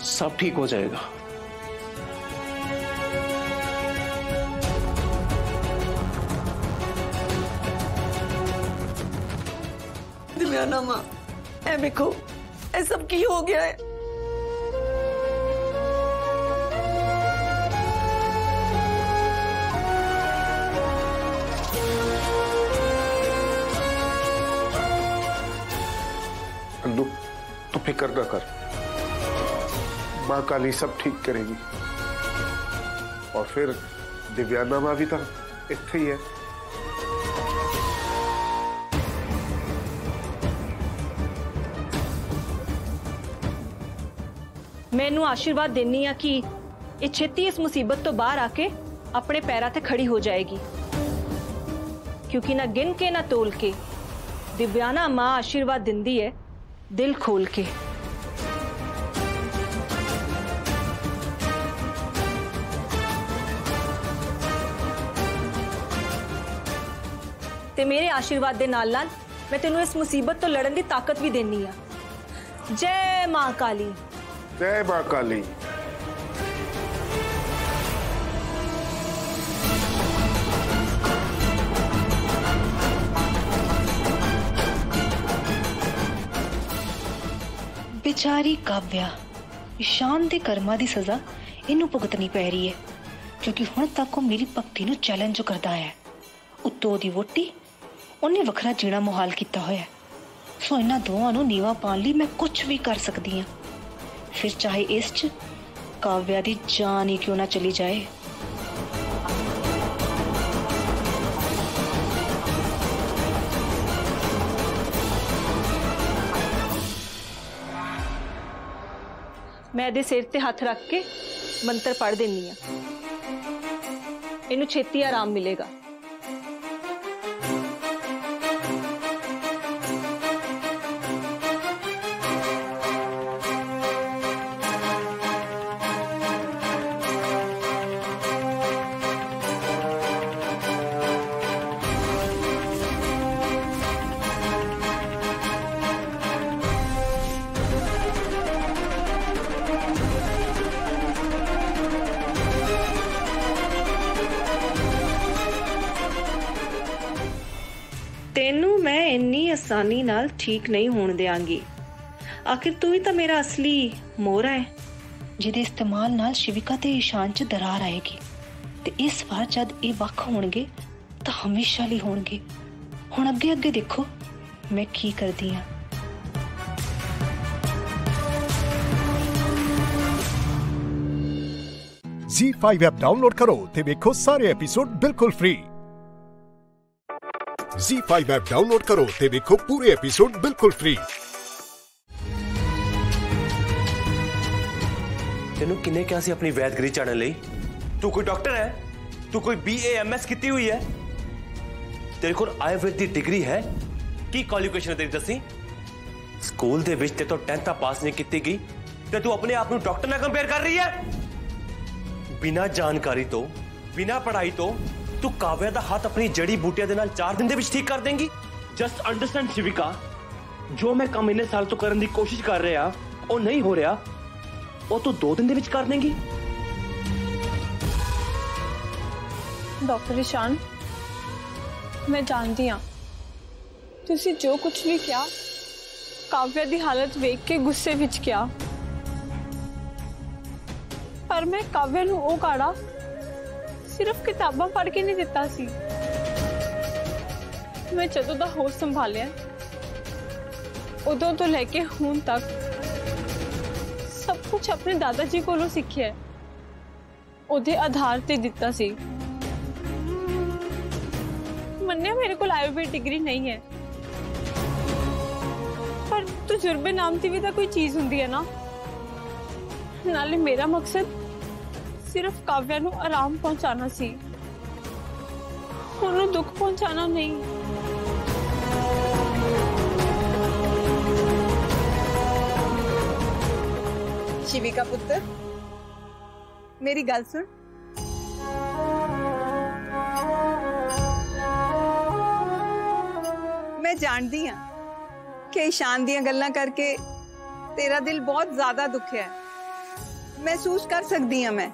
Speaker 23: सब ठीक हो जाएगा।
Speaker 25: मेरा नामा ए देखो ये सब हो गया है।
Speaker 27: माँ काली सब ठीक करेगी और फिर दिव्याना माँ भी तो इतने ही है
Speaker 26: ਮੈਨੂੰ ਆਸ਼ੀਰਵਾਦ ਦੇਣੀ ਆ ਕਿ ਇਹ ਛੇਤੀ ਇਸ ਮੁਸੀਬਤ ਤੋਂ ਬਾਹਰ ਆ ਕੇ ਆਪਣੇ ਪੈਰਾਂ ਤੇ ਖੜੀ ਹੋ ਜਾਏਗੀ ਕਿਉਂਕਿ ਨਾ ਗਿਣ ਕੇ ਨਾ ਤੋਲ ਕੇ ਦਿਵਿਆਨਾ ਮਾਂ ਆਸ਼ੀਰਵਾਦ ਦਿੰਦੀ ਹੈ ਦਿਲ ਖੋਲ ਕੇ मेरे आशीर्वाद के नाल नाल मैं तेन इस मुसीबत तो लड़न की ताकत भी देनी हाँ जय माँ काली।
Speaker 27: जय माँ काली।
Speaker 24: बेचारी काव्या ईशान के कर्मा की सजा इन भुगतनी पै रही है क्योंकि हूँ तक वो मेरी भक्ति चैलेंज करता है। उत्तों की वोटी ਉਹਨੇ ਵੱਖਰਾ ਜੀਣਾ ਮੁਹਾਲ ਕੀਤਾ ਹੋਇਆ ਹੈ। ਸੋ ਇਹਨਾਂ ਦੋਵਾਂ ਨੂੰ ਨੀਵਾ ਪਾਉਣ ਲਈ ਮੈਂ ਕੁਝ ਵੀ ਕਰ ਸਕਦੀ ਹਾਂ ਫਿਰ ਚਾਹੇ ਇਸ 'ਚ ਕਾਵਿਆ ਦੀ ਜਾਨ ਹੀ ਕਿਉਂ ਨਾ ਚਲੀ ਜਾਏ
Speaker 26: ਮੈਂ ਇਹਦੇ ਸਿਰ ਤੇ ਹੱਥ ਰੱਖ ਕੇ ਮੰਤਰ ਪੜ੍ਹ ਦਿੰਨੀ ਆ ਇਹਨੂੰ ਛੇਤੀ ਆਰਾਮ ਮਿਲੇਗਾ
Speaker 24: ਠੀਕ ਨਹੀਂ ਹੋਣ ਦੇਵਾਂਗੀ ਆਖਿਰ ਤੂੰ ਹੀ ਤਾਂ ਮੇਰਾ ਅਸਲੀ ਮੋਹਰਾ ਹੈ ਜਿਹਦੇ ਇਸਤੇਮਾਲ ਨਾਲ ਸ਼ਿਵਿਕਾ ਤੇ ਈਸ਼ਾਨ 'ਚ ਦਰਾਰ ਆਏਗੀ ਤੇ ਇਸ ਵਾਰ ਜਦ ਇਹ ਵੱਖ ਹੋਣਗੇ ਤਾਂ ਹਮੇਸ਼ਾ ਲਈ ਹੋਣਗੇ ਹੁਣ ਅੱਗੇ ਅੱਗੇ ਦੇਖੋ ਮੈਂ ਕੀ ਕਰਦੀ ਆ
Speaker 1: Z5 ਐਪ ਡਾਊਨਲੋਡ ਕਰੋ ਤੇ ਵੇਖੋ ਸਾਰੇ ਐਪੀਸੋਡ ਬਿਲਕੁਲ ਫ੍ਰੀ Z5 ऐप डाउनलोड करो ते देखो पूरे एपिसोड बिल्कुल फ्री
Speaker 23: ਤੈਨੂੰ ਕਿਨੇ ਕਿਹਾ ਸੀ ਆਪਣੀ ਵੈਦਗਰੀ ਚਾੜਨ ਲਈ ਤੂੰ ਕੋਈ ਡਾਕਟਰ ਹੈ ਤੂੰ ਕੋਈ ਬੀਏ ਐਮਐਸ ਕੀਤੀ ਹੋਈ ਹੈ ਤੇਰੇ ਕੋਲ ਆਯੁਰਵੇਦ ਦੀ ਡਿਗਰੀ ਹੈ ਕੀ ਕੁਆਲੀਫਿਕੇਸ਼ਨ ਹੈ ਤੇਰੀ ਦੱਸੀ ਸਕੂਲ ਦੇ ਵਿੱਚ ਤੇ ਤੋਂ 10th ਪਾਸ ਨਹੀਂ ਕੀਤੀ ਗਈ ਤੇ ਤੂੰ ਆਪਣੇ ਆਪ ਨੂੰ ਡਾਕਟਰ ਨਾਲ ਕੰਪੇਅਰ ਕਰ ਰਹੀ ਹੈ ਬਿਨਾਂ ਜਾਣਕਾਰੀ ਤੋਂ ਬਿਨਾਂ ਪੜ੍ਹਾਈ ਤੋਂ ਤੂੰ ਕਾਵਿਆ ਦਾ ਹੱਥ ਆਪਣੀ ਜੜੀ ਬੂਟੀਆਂ ਦੇ ਨਾਲ 4 ਦਿਨ ਦੇ ਵਿੱਚ ਠੀਕ ਕਰ ਦੇਂਗੀ ਜਸਟ ਅੰਡਰਸਟੈਂਡ ਸ਼ਿਵਿਕਾ ਜੋ ਮੈਂ ਕੰਮ ਇੰਨੇ ਸਾਲ ਤੋਂ ਕਰਨ ਦੀ ਕੋਸ਼ਿਸ਼ ਕਰ ਰਿਹਾ ਉਹ ਨਹੀਂ ਹੋ ਰਿਹਾ ਉਹ ਤੂੰ 2 ਦਿਨ ਦੇ ਵਿੱਚ ਕਰ ਦੇਂਗੀ
Speaker 26: ਡਾਕਟਰ ਇਸ਼ਾਨ ਮੈਂ ਜਾਣਦੀ ਹਾਂ ਤੁਸੀਂ ਜੋ ਕੁਝ ਵੀ ਕਿਹਾ ਕਾਵਿਆ ਦੀ ਹਾਲਤ ਵੇਖ ਕੇ ਗੁੱਸੇ ਵਿੱਚ ਕਿਹਾ ਪਰ ਮੈਂ ਕਾਵਿਆ ਨੂੰ ਉਹ ਕਾੜਾ ਸਿਰਫ ਕਿਤਾਬਾਂ ਪੜ੍ਹ ਕੇ ਨਹੀਂ ਦਿੱਤਾ ਸੀ
Speaker 4: ਮੈਂ ਜਦੋਂ ਦਾ ਹੋਸ਼ ਸੰਭਾਲਿਆ ਉਦੋਂ ਤੋਂ ਲੈ ਕੇ ਹੁਣ ਤੱਕ ਸਭ ਕੁਝ ਆਪਣੇ ਦਾਦਾ ਜੀ ਕੋਲੋਂ ਸਿੱਖਿਆ ਹੈ। ਉਹਦੇ ਆਧਾਰ ਤੇ ਦਿੱਤਾ ਸੀ ਮੰਨਿਆ ਮੇਰੇ ਕੋਲ ਆਈਓਬੀ ਡਿਗਰੀ ਨਹੀਂ ਹੈ ਪਰ ਤਜਰਬੇ ਨਾਮ ਦੀ ਵੀ ਤਾਂ ਕੋਈ ਚੀਜ਼ ਹੁੰਦੀ ਹੈ ਨਾ ਨਾਲੇ ਮੇਰਾ ਮਕਸਦ सिर्फ़ काव्या आराम पहुंचाना सी। उन्होंने दुख पहुंचाना नहीं।
Speaker 28: शिविका पुत्र, मेरी गल सुन। मैं जानती हाँ कि ईशान दलां करके तेरा दिल बहुत ज़्यादा दुखे है। महसूस कर सकती हाँ मैं।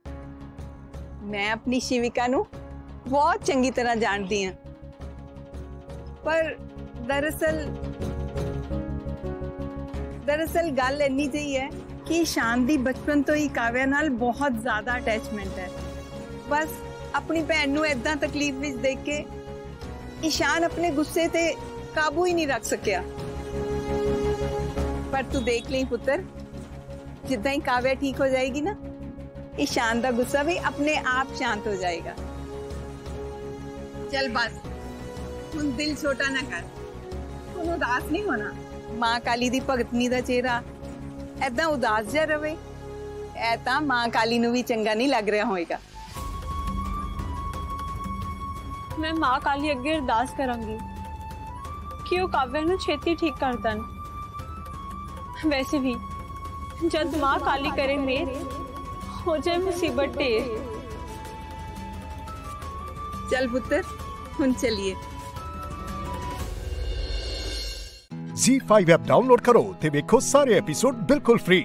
Speaker 28: ਮੈਂ ਆਪਣੀ ਸ਼ਿਵਿਕਾ ਨੂੰ ਬਹੁਤ ਚੰਗੀ ਤਰ੍ਹਾਂ ਜਾਣਦੀ ਹਾਂ ਪਰ ਦਰਅਸਲ ਦਰਅਸਲ ਗੱਲ ਇੰਨੀ ਜਿਹੀ ਹੈ ਕਿ ਸ਼ਾਨ ਦੀ ਬਚਪਨ ਤੋਂ ਹੀ ਕਾਵਿਆ ਨਾਲ ਬਹੁਤ ਜ਼ਿਆਦਾ ਅਟੈਚਮੈਂਟ ਹੈ ਬਸ ਆਪਣੀ ਭੈਣ ਨੂੰ ਐਦਾਂ ਤਕਲੀਫ ਵਿੱਚ ਦੇਖ ਕੇ ਈਸ਼ਾਨ ਆਪਣੇ ਗੁੱਸੇ ਤੇ ਕਾਬੂ ਹੀ ਨਹੀਂ ਰੱਖ ਸਕਿਆ ਪਰ ਤੂੰ ਦੇਖ ਲਈ ਪੁੱਤਰ ਜਿੱਦਾਂ ਹੀ ਕਾਵਿਆ ਠੀਕ ਹੋ ਜਾਏਗੀ ਨਾ ਈਸ਼ਾਨ ਦਾ ਗੁੱਸਾ ਵੀ ਆਪਣੇ ਆਪ ਸ਼ਾਂਤ ਹੋ ਜਾਏਗਾ ਚਲ ਬਸ ਹੁਣ ਦਿਲ ਛੋਟਾ ਨਾ ਕਰ ਹੁਣ ਉਦਾਸ ਨਹੀਂ ਹੋਣਾ ਮਾਂ ਕਾਲੀ ਦੀ ਭਗਤਨੀ ਦਾ ਚਿਹਰਾ ਐਦਾਂ ਉਦਾਸ ਜਿਹਾ ਰਵੇ ਐ ਤਾਂ ਮਾਂ ਕਾਲੀ ਨੂੰ ਵੀ ਚੰਗਾ ਨਹੀਂ ਲੱਗ ਰਿਹਾ ਹੋਏਗਾ
Speaker 4: ਮੈਂ ਮਾਂ ਕਾਲੀ ਅੱਗੇ ਅਰਦਾਸ ਕਰਾਂਗੀ ਕਿ ਉਹ ਕਾਵਿਆ ਨੂੰ ਛੇਤੀ ਠੀਕ ਕਰ ਦੇਣ ਵੈਸੇ ਵੀ ਜਦ ਮਾਂ ਕਾਲੀ ਕਰੇ ਮੇਰ हो जाए मुसीबतें। चल
Speaker 28: पुत्र हम चलिए। जी
Speaker 1: फाइव ऐप डाउनलोड करो तो देखो सारे एपिसोड बिल्कुल फ्री।